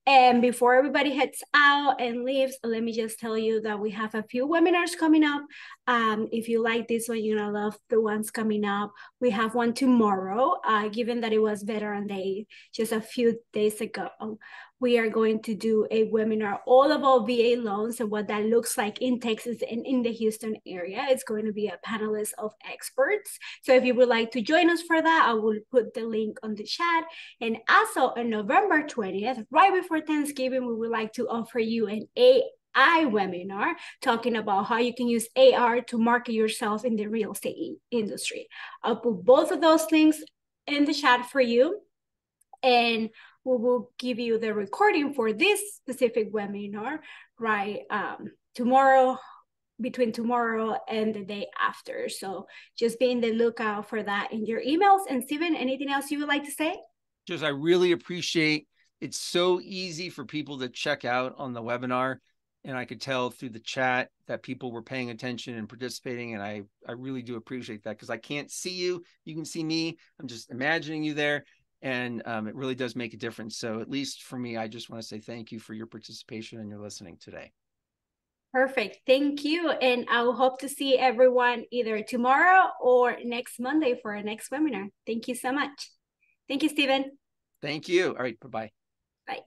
S1: And before everybody heads out and leaves, let me just tell you that we have a few webinars coming up. Um, if you like this one, you're gonna love the ones coming up. We have one tomorrow, uh, given that it was Veteran Day just a few days ago we are going to do a webinar all about VA loans and what that looks like in Texas and in the Houston area. It's going to be a panelist of experts. So if you would like to join us for that, I will put the link on the chat. And also on November 20th, right before Thanksgiving, we would like to offer you an AI webinar talking about how you can use AR to market yourself in the real estate industry. I'll put both of those links in the chat for you. And we will give you the recording for this specific webinar, right? Um, tomorrow, between tomorrow and the day after. So just be in the lookout for that in your emails. And Steven, anything else you would like to say?
S2: Just I really appreciate it's so easy for people to check out on the webinar. And I could tell through the chat that people were paying attention and participating. And I, I really do appreciate that because I can't see you. You can see me. I'm just imagining you there and um, it really does make a difference. So at least for me, I just want to say thank you for your participation and your listening today.
S1: Perfect. Thank you. And I will hope to see everyone either tomorrow or next Monday for our next webinar. Thank you so much. Thank you, Steven.
S2: Thank you. All right. Bye-bye.
S1: Bye.